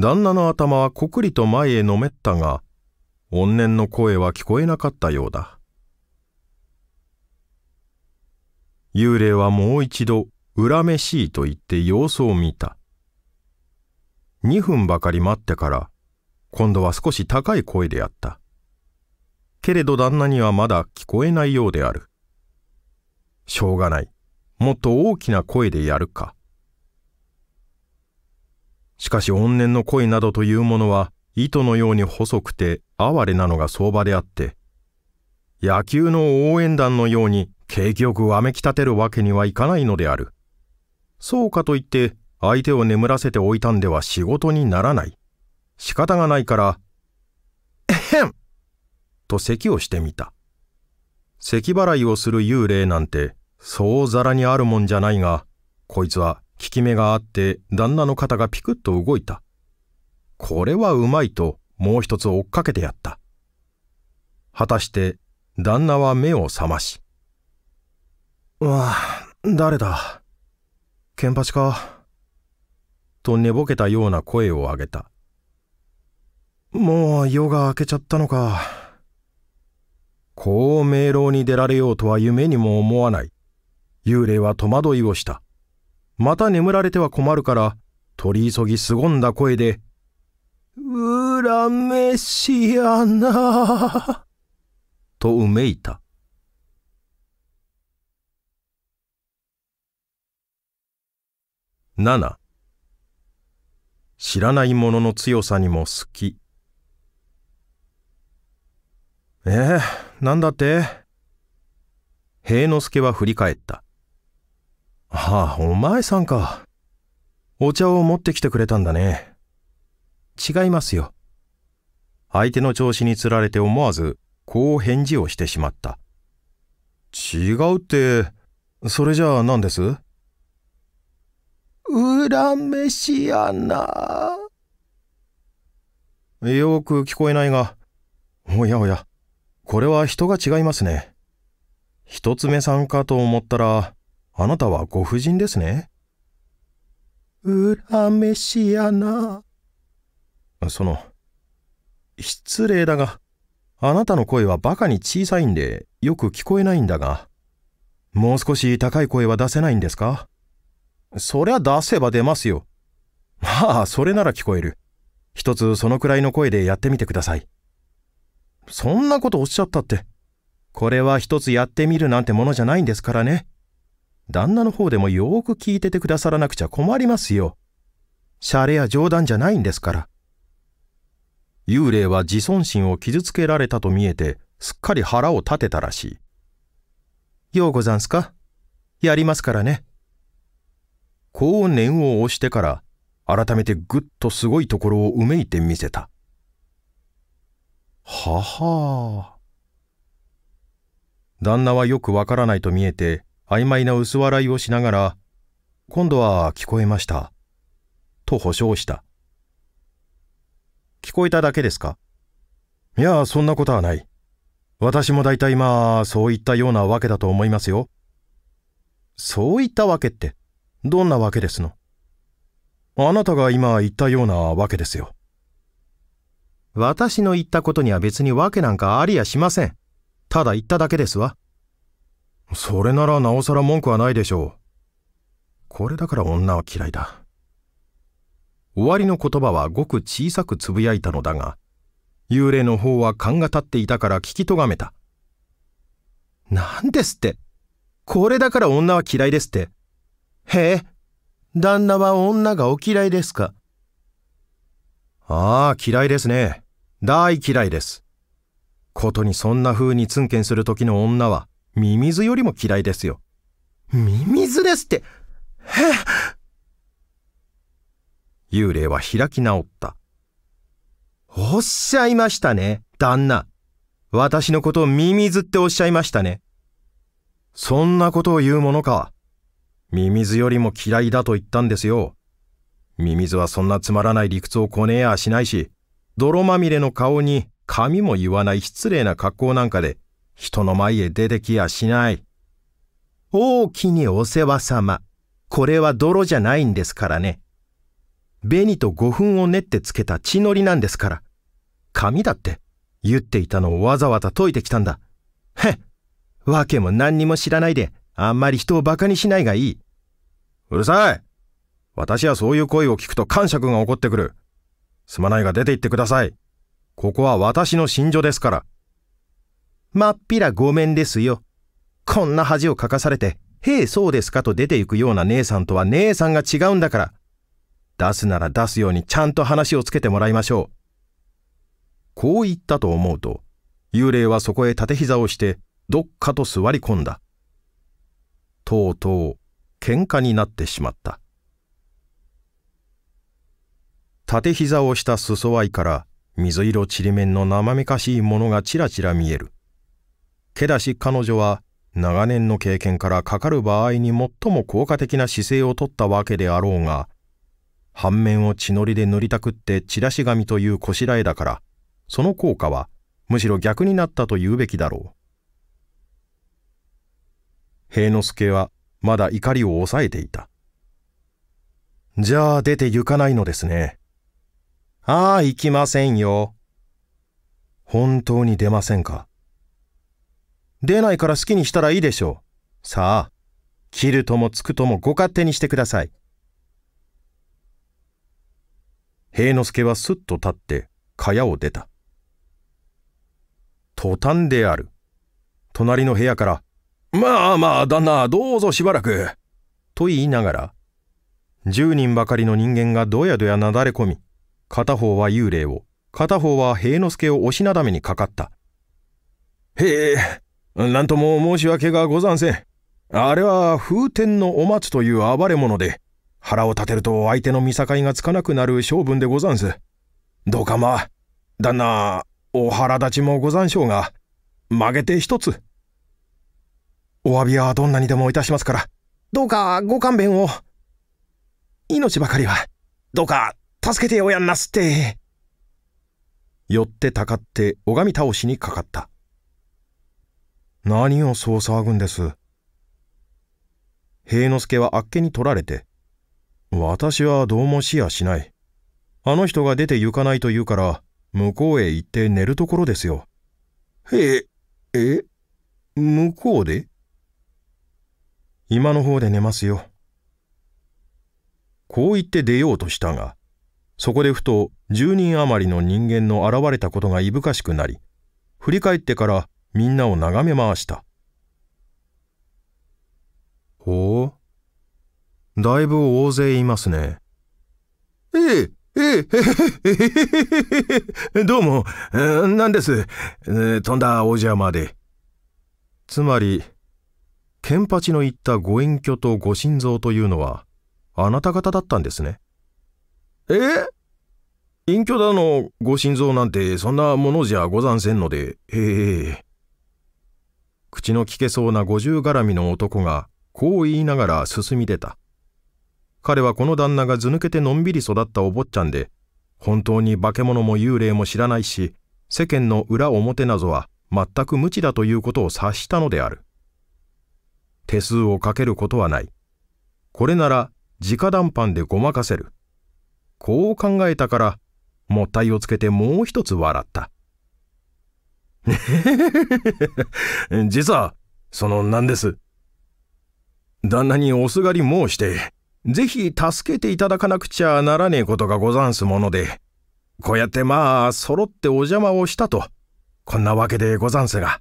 旦那の頭はこくりと前へのめったが、怨念の声は聞こえなかったようだ。幽霊はもう一度、恨めしいと言って様子を見た。二分ばかり待ってから、今度は少し高い声であった。けれど旦那にはまだ聞こえないようである。しょうがない。もっと大きな声でやるか。しかし怨念の恋などというものは糸のように細くて哀れなのが相場であって、野球の応援団のように景気よくわめき立てるわけにはいかないのである。そうかといって相手を眠らせておいたんでは仕事にならない。仕方がないから、えへんと咳をしてみた。咳払いをする幽霊なんてそうざらにあるもんじゃないが、こいつは効き目があって旦那の肩がピクッと動いた。これはうまいともう一つ追っかけてやった。果たして旦那は目を覚まし。わあ、誰だ？ケンパチか？と寝ぼけたような声を上げた。もう夜が明けちゃったのか。こう明朗に出られようとは夢にも思わない。幽霊は戸惑いをした。また眠られては困るから、取り急ぎ凄んだ声で、恨めしやな。とうめいた。7知らない者の強さにも好き。ええなんだって？平之助は振り返った。はあ、お前さんか。お茶を持ってきてくれたんだね。違いますよ。相手の調子につられて思わず、こう返事をしてしまった。違うって、それじゃあ何です？恨めしやな。よく聞こえないが、おやおや、これは人が違いますね。一つ目さんかと思ったら、あなたはご婦人ですね。恨めしやな。その、失礼だが、あなたの声はバカに小さいんでよく聞こえないんだが、もう少し高い声は出せないんですか？そりゃ出せば出ますよ。まあ、それなら聞こえる。一つそのくらいの声でやってみてください。そんなことおっしゃったって。これは一つやってみるなんてものじゃないんですからね。旦那の方でもよーく聞いててくださらなくちゃ困りますよ。シャレや冗談じゃないんですから。幽霊は自尊心を傷つけられたと見えて、すっかり腹を立てたらしい。ようござんすか？やりますからね。こう念を押してから、改めてぐっとすごいところをうめいてみせた。ははあ。旦那はよくわからないと見えて、曖昧な薄笑いをしながら、今度は聞こえました。と保証した。聞こえただけですかいや、そんなことはない。私も大体まあ、そういったようなわけだと思いますよ。そういったわけって、どんなわけですのあなたが今言ったようなわけですよ。私の言ったことには別にわけなんかありやしません。ただ言っただけですわ。それならなおさら文句はないでしょう。これだから女は嫌いだ。終わりの言葉はごく小さくつぶやいたのだが、幽霊の方は勘が立っていたから聞きとがめた。なんですってこれだから女は嫌いですって。へえ、旦那は女がお嫌いですか？ああ、嫌いですね。大嫌いです。ことにそんな風にツンケンする時の女は、ミミズよりも嫌いですよ。ミミズですって、へえ。幽霊は開き直った。おっしゃいましたね、旦那。私のことをミミズっておっしゃいましたね。そんなことを言うものか。ミミズよりも嫌いだと言ったんですよ。ミミズはそんなつまらない理屈をこねやしないし、泥まみれの顔に髪も言わない失礼な格好なんかで、人の前へ出てきやしない。大きにお世話様。これは泥じゃないんですからね。紅と五分を練ってつけた血のりなんですから。紙だって、言っていたのをわざわざ解いてきたんだ。へっ、わけも何にも知らないで、あんまり人を馬鹿にしないがいい。うるさい私はそういう声を聞くと感触が起こってくる。すまないが出て行ってください。ここは私の寝所ですから。まっぴらごめんですよ。こんな恥をかかされて、へえそうですかと出て行くような姉さんとは姉さんが違うんだから。出すなら出すようにちゃんと話をつけてもらいましょう。こう言ったと思うと、幽霊はそこへ縦膝をして、どっかと座り込んだ。とうとう、喧嘩になってしまった。縦膝をした裾合いから水色ちりめんの生めかしいものがちらちら見える。けだし彼女は長年の経験からかかる場合に最も効果的な姿勢をとったわけであろうが、半面を血のりで塗りたくってチラシ紙というこしらえだから、その効果はむしろ逆になったと言うべきだろう。平之助はまだ怒りを抑えていた。じゃあ出て行かないのですね。ああ、行きませんよ。本当に出ませんか出ないから好きにしたらいいでしょう。さあ、切るともつくともご勝手にしてください。平之助はすっと立って蚊帳を出た。途端である。隣の部屋から、まあまあ、旦那、どうぞしばらく。と言いながら、十人ばかりの人間がどやどやなだれ込み、片方は幽霊を、片方は平之助を押しなだめにかかった。へえ、なんとも申し訳がござんせん。あれは風天のお松という暴れ者で、腹を立てると相手の見境がつかなくなる性分でござんす。どうかまあ、旦那、お腹立ちもござんしょうが、曲げて一つ。お詫びはどんなにでもいたしますから、どうかご勘弁を。命ばかりは、どうか助けておやんなすって。よってたかって拝み倒しにかかった。何をそう騒ぐんです？平之助はあっけに取られて、私はどうもしやしない。あの人が出て行かないと言うから、向こうへ行って寝るところですよ。へえ、え向こうで？今の方で寝ますよ。こう言って出ようとしたが、そこでふと十人余りの人間の現れたことがいぶかしくなり、振り返ってからみんなを眺め回した。ほう、だいぶ大勢いますね。ええ、ええ、どうも、なんです、飛んだ王子山で。つまり、ケンパチの言ったご隠居とご心臓というのは、あなた方だったんですね。え隠居だの、ご心臓なんて、そんなものじゃござんせんので、へえ。口の聞けそうな五十絡みの男が、こう言いながら進み出た。彼はこの旦那がず抜けてのんびり育ったお坊ちゃんで、本当に化け物も幽霊も知らないし、世間の裏表などは全く無知だということを察したのである。手数をかけることはない。これなら直談判でごまかせる。こう考えたから、もったいをつけてもう一つ笑った。実は、そのなんです。旦那におすがり申して、ぜひ助けていただかなくちゃならねえことがござんすもので、こうやってまあ揃ってお邪魔をしたと、こんなわけでござんすが。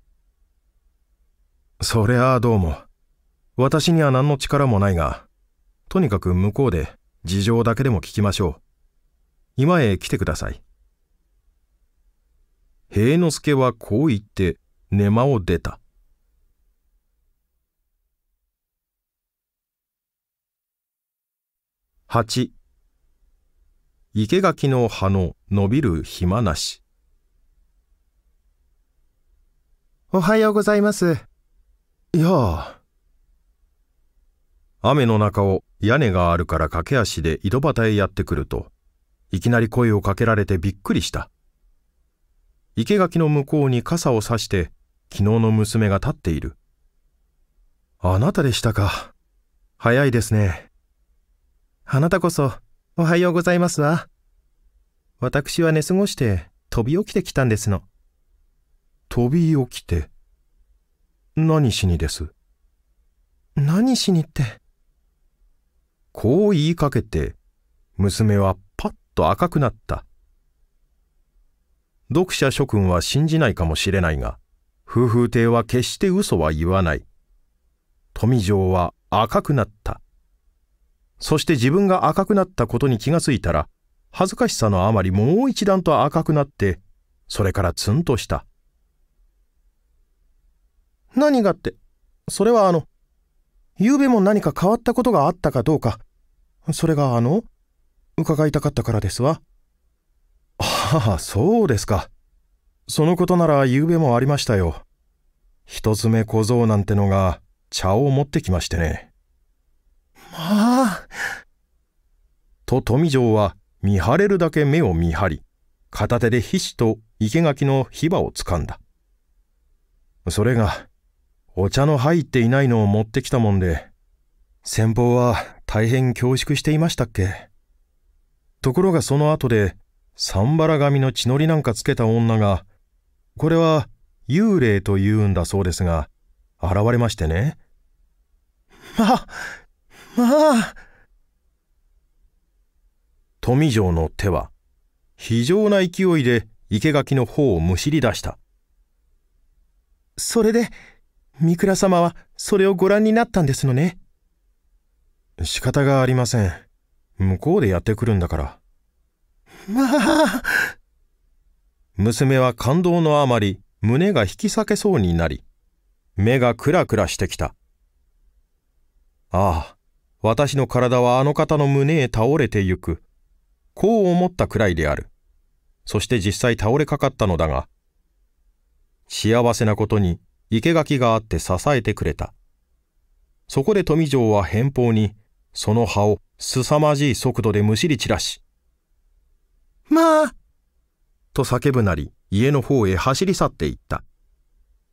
そりゃあどうも。私には何の力もないが、とにかく向こうで事情だけでも聞きましょう。今へ来てください。平之助はこう言って寝間を出た。8生垣の葉の伸びる暇なし。おはようございます。いや雨の中を屋根があるから駆け足で井戸端へやってくるといきなり声をかけられてびっくりした生垣の向こうに傘をさして昨日の娘が立っているあなたでしたか早いですねあなたこそ、おはようございますわ。私は寝過ごして飛び起きてきたんですの。飛び起きて何しにです？何しにって。こう言いかけて、娘はパッと赤くなった。読者諸君は信じないかもしれないが、夫婦亭は決して嘘は言わない。富城は赤くなった。そして自分が赤くなったことに気がついたら、恥ずかしさのあまりもう一段と赤くなって、それからツンとした。何がって、それはあの、昨べも何か変わったことがあったかどうか、それがあの、伺いたかったからですわ。ああ、そうですか。そのことなら昨べもありましたよ。一つ目小僧なんてのが茶を持ってきましてね。ああ。と富城は見張れるだけ目を見張り、片手でひしと生垣の火場をつかんだ。それが、お茶の入っていないのを持ってきたもんで、先方は大変恐縮していましたっけ。ところがその後で、サンバラ髪の血のりなんかつけた女が、これは幽霊と言うんだそうですが、現れましてね。ま、まあ。富城の手は非常な勢いで生垣の方をむしり出した。それで三倉様はそれをご覧になったんですのね。仕方がありません。向こうでやってくるんだから。ま あ娘は感動のあまり胸が引き裂けそうになり目がクラクラしてきたああ私の体はあの方の胸へ倒れてゆく。こう思ったくらいである。そして実際倒れかかったのだが、幸せなことに生垣があって支えてくれた。そこで富城は偏方に、その葉を凄まじい速度でむしり散らし、まあと叫ぶなり家の方へ走り去っていった。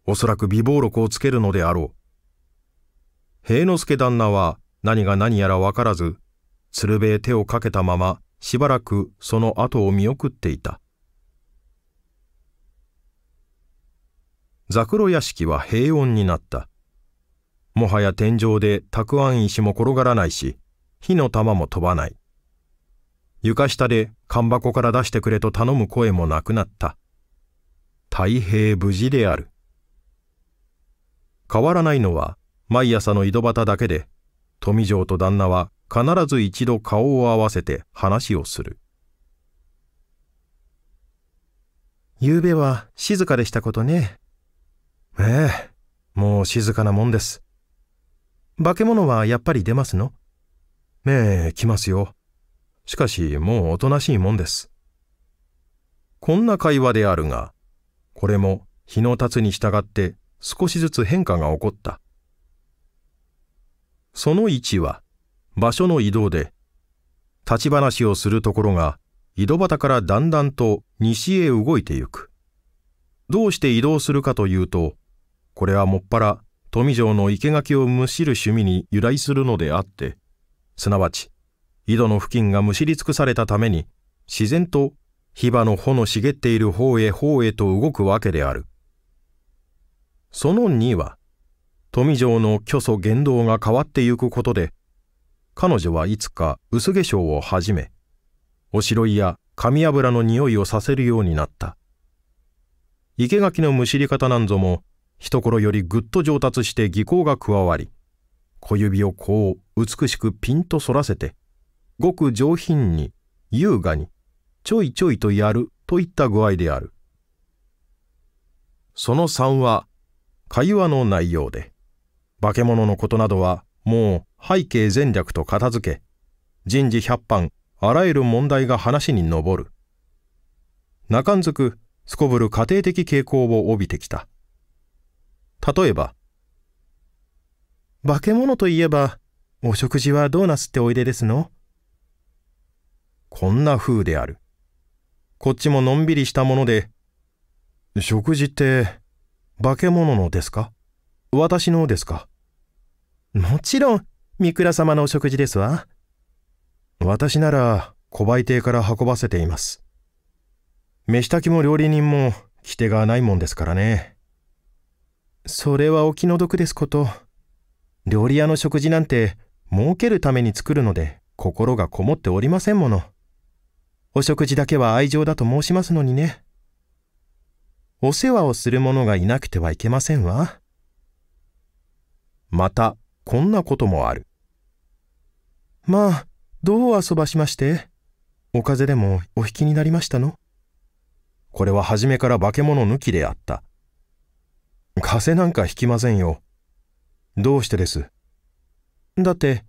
おそらく美貌録をつけるのであろう。平之助旦那は何が何やらわからず、鶴瓶へ手をかけたまましばらくその後を見送っていた。ザクロ屋敷は平穏になった。もはや天井でたくあん石も転がらないし、火の玉も飛ばない。床下で缶箱から出してくれと頼む声もなくなった。太平無事である。変わらないのは毎朝の井戸端だけで富城と旦那は必ず一度顔を合わせて話をする。昨べは静かでしたことね。ええ、もう静かなもんです。化け物はやっぱり出ますの？ええ、来ますよ。しかしもうおとなしいもんです。こんな会話であるが、これも日の経つに従って少しずつ変化が起こった。その1は、場所の移動で立ち話をするところが井戸端からだんだんと西へ動いてゆく。どうして移動するかというと、これはもっぱら富城の生垣をむしる趣味に由来するのであって、すなわち井戸の付近がむしり尽くされたために自然と火場の穂の茂っている方へ方へと動くわけである。その2は、富城の虚祖言動が変わってゆくことで、彼女はいつか薄化粧を始め、おしろいや紙油の匂いをさせるようになった。生垣のむしり方なんぞも、一頃よりぐっと上達して技巧が加わり、小指をこう美しくピンと反らせて、ごく上品に、優雅に、ちょいちょいとやるといった具合である。その3は、会話の内容で、化け物のことなどはもう背景全略と片付け、人事百般、あらゆる問題が話に上る。中んずく、すこぶる家庭的傾向を帯びてきた。例えば、化け物といえば、お食事はどうなすっておいでですの？こんな風である。こっちものんびりしたもので、食事って、化け物のですか？私のですか？もちろん、三倉様のお食事ですわ。私なら、小売亭から運ばせています。飯炊きも料理人も、来手がないもんですからね。それはお気の毒ですこと。料理屋の食事なんて、儲けるために作るので、心がこもっておりませんもの。お食事だけは愛情だと申しますのにね。お世話をする者がいなくてはいけませんわ。また、こんなこともある。まあ、どう遊ばしましてお風邪でもお引きになりましたの？これは初めから化け物抜きであった。風邪なんかひきませんよ。どうしてです？だって、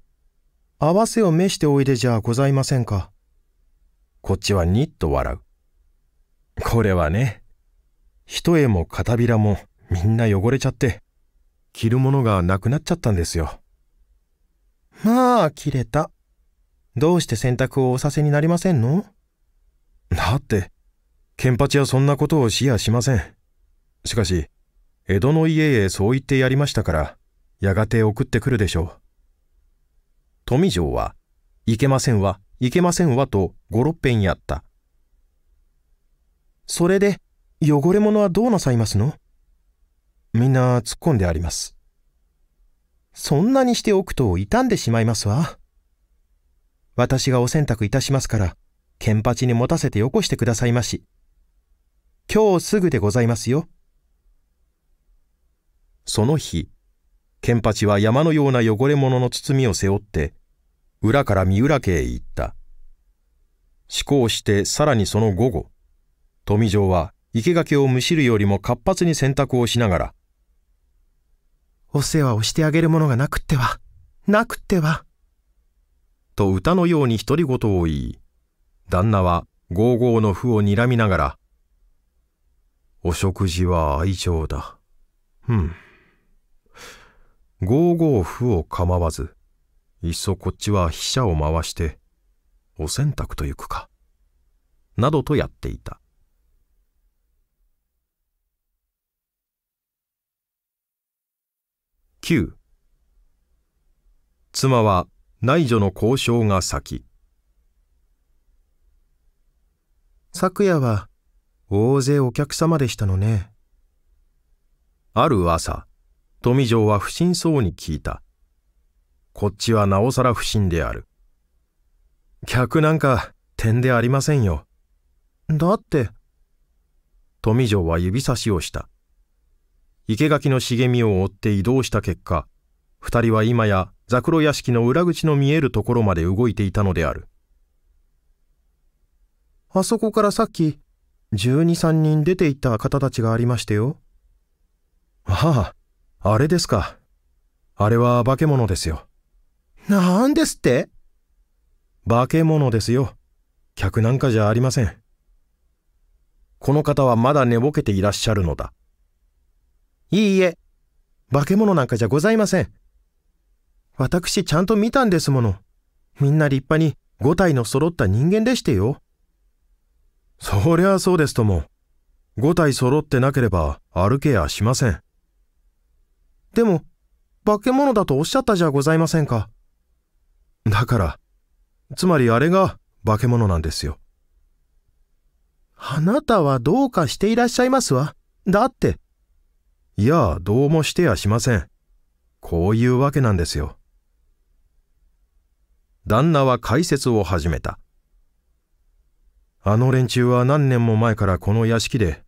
合わせを召しておいでじゃございませんか。こっちはにっと笑う。これはね、一重も片びらもみんな汚れちゃって、着るものがなくなっちゃったんですよ。まあ、切れた。どうして洗濯をおさせになりませんの？だって、ケンパチはそんなことをしやしません。しかし、江戸の家へそう言ってやりましたから、やがて送ってくるでしょう。富城は、いけませんわ、いけませんわと五六遍やった。それで、汚れ物はどうなさいますの？みんな突っ込んであります。そんなにしておくと傷んでしまいますわ。私がお洗濯いたしますから、ケンパチに持たせてよこしてくださいまし。今日すぐでございますよ。その日、ケンパチは山のような汚れ物の包みを背負って、裏から三浦家へ行った。思考してさらにその午後、富城は生垣をむしるよりも活発に洗濯をしながら、お世話をしてあげるものがなくっては、なくっては。と歌のように独り言を言い、旦那はゴーゴーの負を睨みながら、お食事は愛情だ。ふん。ゴーゴー負を構わず、いっそこっちは飛車を回して、お洗濯と行くか。などとやっていた。9妻は内助の交渉が先昨夜は大勢お客様でしたのねある朝富城は不審そうに聞いたこっちはなおさら不審である客なんか点でありませんよだって富城は指差しをした生垣の茂みを追って移動した結果、二人は今やザクロ屋敷の裏口の見えるところまで動いていたのである。あそこからさっき、十二三人出て行った方たちがありましてよ。はあ、あれですか。あれは化け物ですよ。なんですって？化け物ですよ。客なんかじゃありません。この方はまだ寝ぼけていらっしゃるのだ。いいえ、化け物なんかじゃございません。私ちゃんと見たんですもの。みんな立派に五体の揃った人間でしてよ。そりゃそうですとも。五体揃ってなければ歩けやしません。でも、化け物だとおっしゃったじゃございませんか。だから、つまりあれが化け物なんですよ。あなたはどうかしていらっしゃいますわ。だって。いや、どうもしてやしません。こういうわけなんですよ。旦那は解説を始めた。あの連中は何年も前からこの屋敷で、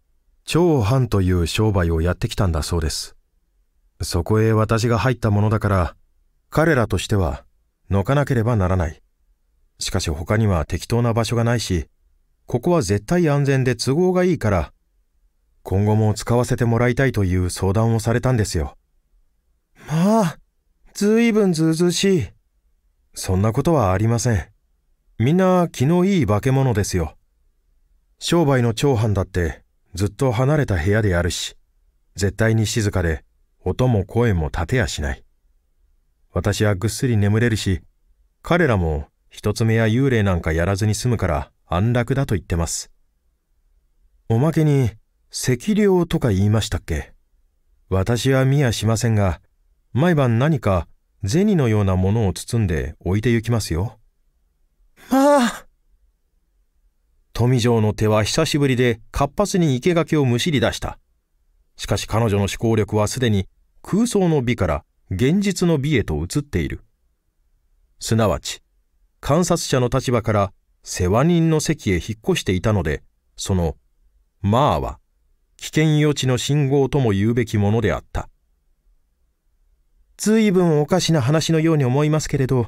長藩という商売をやってきたんだそうです。そこへ私が入ったものだから、彼らとしては、のかなければならない。しかし他には適当な場所がないし、ここは絶対安全で都合がいいから、今後も使わせてもらいたいという相談をされたんですよ。まあ、ずいぶんずうずうしい。そんなことはありません。みんな気のいい化け物ですよ。商売の長藩だってずっと離れた部屋でやるし、絶対に静かで音も声も立てやしない。私はぐっすり眠れるし、彼らも一つ目や幽霊なんかやらずに済むから安楽だと言ってます。おまけに、赤涼とか言いましたっけ？私は見やしませんが、毎晩何か銭のようなものを包んで置いて行きますよ。まあ富城の手は久しぶりで活発に生垣をむしり出した。しかし彼女の思考力はすでに空想の美から現実の美へと移っている。すなわち、観察者の立場から世話人の席へ引っ越していたので、その、まあは、危険予知の信号とも言うべきものであった。ずいぶんおかしな話のように思いますけれど、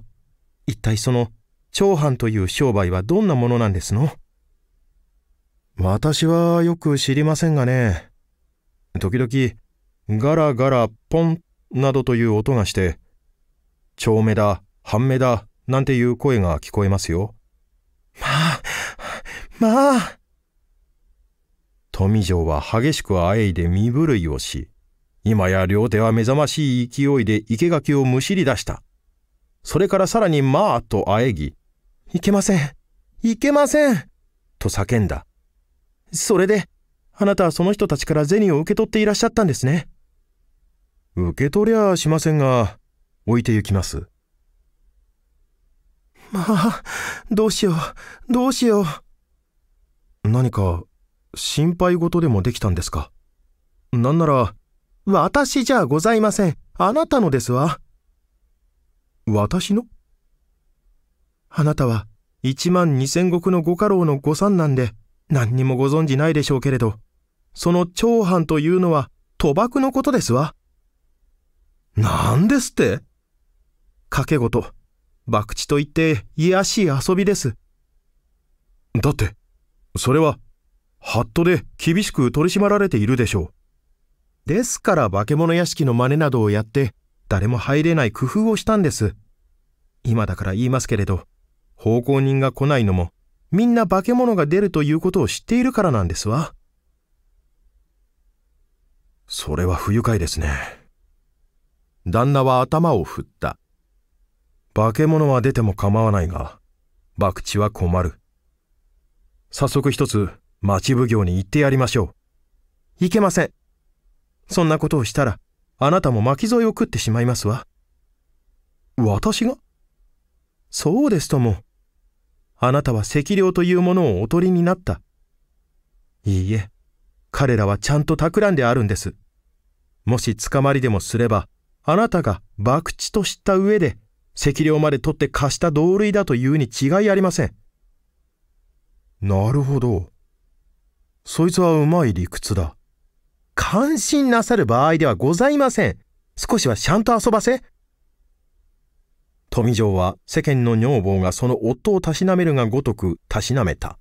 一体その、長藩という商売はどんなものなんですの？私はよく知りませんがね。時々、ガラガラポンなどという音がして、丁目だ、半目だ、なんていう声が聞こえますよ。まあ、まあ。富城は激しくあえいで身震いをし、今や両手は目覚ましい勢いで生垣をむしり出した。それからさらにまあとあえぎ、いけません。いけません。と叫んだ。それで、あなたはその人たちから銭を受け取っていらっしゃったんですね。受け取りゃしませんが、置いて行きます。まあ、どうしよう、どうしよう。何か、心配事でもできたんですか？なんなら、私じゃございません。あなたのですわ。私の？あなたは一万二千石のご家老のご三男で何にもご存じないでしょうけれど、その長藩というのは賭博のことですわ。何ですって？賭け事、博打と言って癒しい遊びです。だって、それは、ハットで厳しく取り締まられているでしょう。ですから化け物屋敷の真似などをやって、誰も入れない工夫をしたんです。今だから言いますけれど、奉公人が来ないのも、みんな化け物が出るということを知っているからなんですわ。それは不愉快ですね。旦那は頭を振った。化け物は出ても構わないが、博打は困る。早速一つ、町奉行に言ってやりましょう。いけません。そんなことをしたら、あなたも巻き添えを食ってしまいますわ。私が？そうですとも。あなたは赤量というものをおとりになった。いいえ、彼らはちゃんと企んであるんです。もし捕まりでもすれば、あなたが博打と知った上で、赤量まで取って貸した同類だというに違いありません。なるほど。そいつはうまい理屈だ。感心なさる場合ではございません。少しはちゃんと遊ばせ。富城は世間の女房がその夫をたしなめるがごとくたしなめた。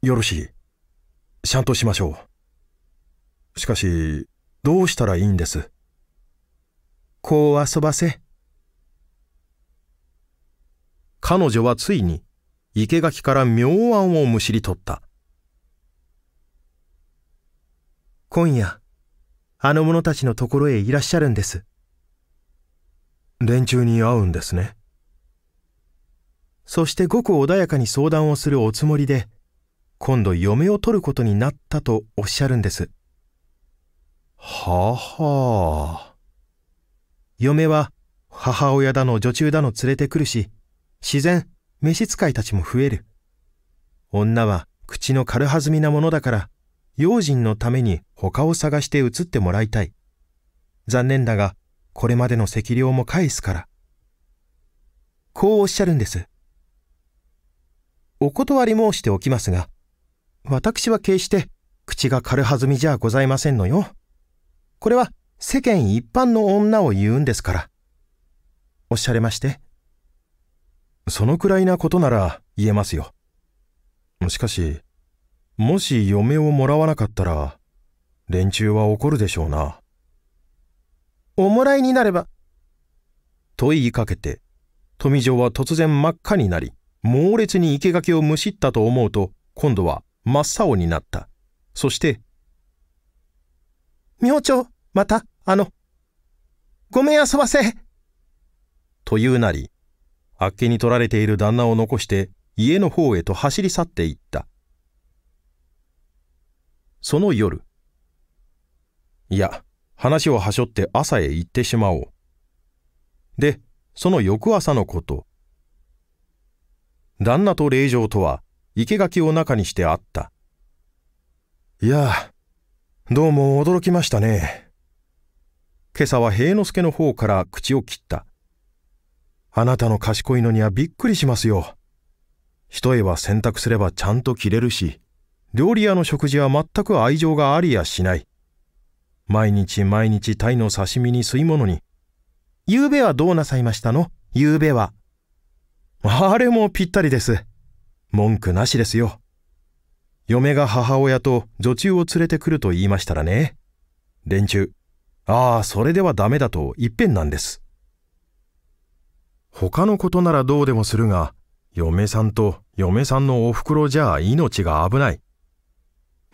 よろしい。ちゃんとしましょう。しかし、どうしたらいいんです？こう遊ばせ。彼女はついに、生垣から妙案をむしり取った。今夜、あの者たちのところへいらっしゃるんです。連中に会うんですね。そしてごく穏やかに相談をするおつもりで、今度嫁を取ることになったとおっしゃるんです。ははあ。嫁は母親だの女中だの連れてくるし、自然召使いたちも増える。女は口の軽はずみなものだから、用心のために他を探して移ってもらいたい。残念だが、これまでの責量も返すから。こうおっしゃるんです。お断り申しておきますが、私は決して口が軽はずみじゃございませんのよ。これは世間一般の女を言うんですから。おっしゃれまして。そのくらいなことなら言えますよ。しかし、もし嫁をもらわなかったら、連中は怒るでしょうな。おもらいになれば。と言いかけて、富城は突然真っ赤になり、猛烈に生垣をむしったと思うと、今度は真っ青になった。そして、明朝、また、あの、ごめん遊ばせというなり、あっけに取られている旦那を残して家の方へと走り去っていった。その夜。いや、話をはしょって朝へ行ってしまおう。で、その翌朝のこと。旦那と霊場とは生垣を中にしてあった。いや、どうも驚きましたね。今朝は平之助の方から口を切った。あなたの賢いのにはびっくりしますよ。一重は洗濯すればちゃんと着れるし、料理屋の食事は全く愛情がありやしない。毎日毎日鯛の刺身に吸い物に。夕べはどうなさいましたの？夕べは。あれもぴったりです。文句なしですよ。嫁が母親と女中を連れてくると言いましたらね。連中、ああ、それではダメだと一遍なんです。他のことならどうでもするが、嫁さんと嫁さんのお袋じゃ命が危ない。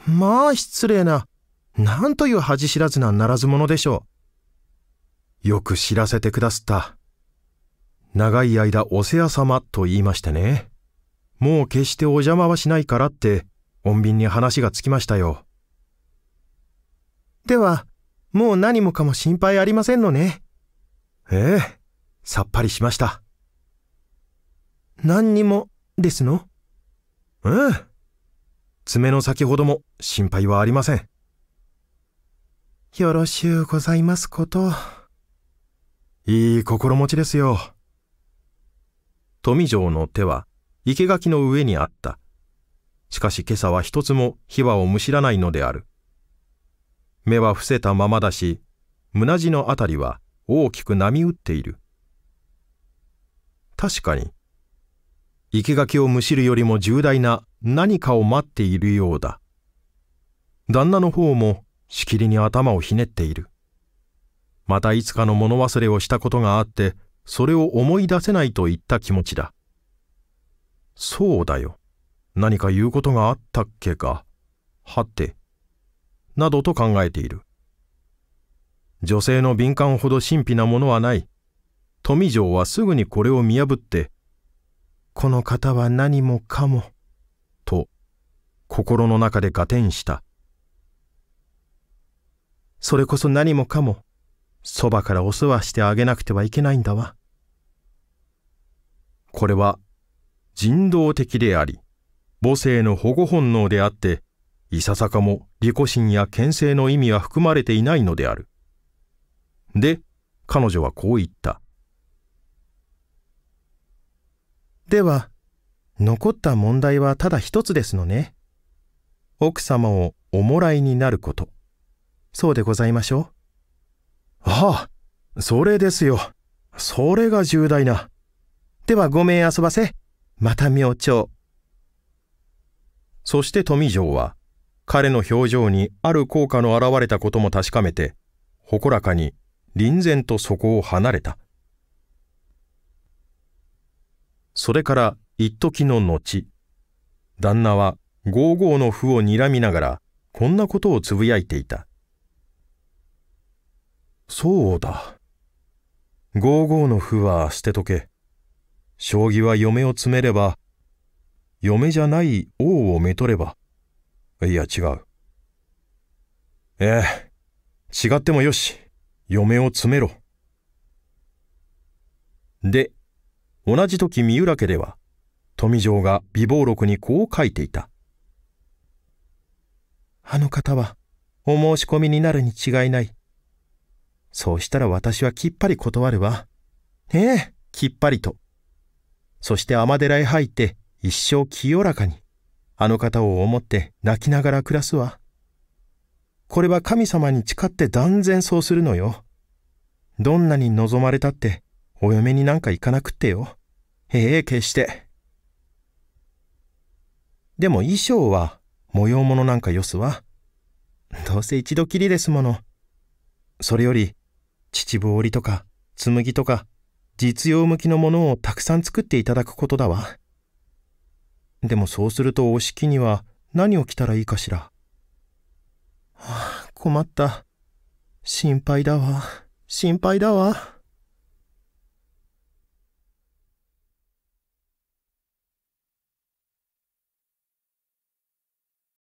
まあ失礼な。なんという恥知らずなならず者でしょう。よく知らせてくだすった。長い間お世話様と言いましてね。もう決してお邪魔はしないからって、穏便に話がつきましたよ。では、もう何もかも心配ありませんのね。ええ、さっぱりしました。何にも、ですの？ええ。爪の先ほども心配はありません。よろしゅうございますこと。いい心持ちですよ。富城の手は生垣の上にあった。しかし今朝は一つも火花をむしらないのである。目は伏せたままだし、胸地のあたりは大きく波打っている。確かに、生垣をむしるよりも重大な何かを待っているようだ。旦那の方もしきりに頭をひねっている。またいつかの物忘れをしたことがあって、それを思い出せないといった気持ちだ。そうだよ。何か言うことがあったっけか。はて。などと考えている。女性の敏感ほど神秘なものはない。富城はすぐにこれを見破って、この方は何もかも、と心の中で合点した。それこそ何もかも、そばからお世話してあげなくてはいけないんだわ。これは人道的であり、母性の保護本能であって、いささかも利己心や牽制の意味は含まれていないのである。で、彼女はこう言った。では、残った問題はただ一つですのね。奥様をおもらいになること。そうでございましょう。ああ、それですよ。それが重大な。ではごめん遊ばせ。また明朝。そして富城は、彼の表情にある効果の現れたことも確かめて、誇らかに臨然とそこを離れた。それから一時の後、旦那はゴーゴーの負を睨みながら、こんなことをつぶやいていた。そうだ。ゴーゴーの負は捨てとけ。将棋は嫁を詰めれば、嫁じゃない王をめとれば、いや違う。ええ、違ってもよし、嫁を詰めろ。で、同じ時三浦家では、富城が美貌録にこう書いていた。あの方は、お申し込みになるに違いない。そうしたら私はきっぱり断るわ。ええ、きっぱりと。そして尼寺へ入って一生清らかに、あの方を思って泣きながら暮らすわ。これは神様に誓って断然そうするのよ。どんなに望まれたって、お嫁になんか行かなくってよ。ええ、決して。でも衣装は模様物なんかよすわ。どうせ一度きりですもの。それより、秩父織とか紬とか実用向きのものをたくさん作っていただくことだわ。でもそうするとお式には何を着たらいいかしら。はあ、困った。心配だわ。心配だわ。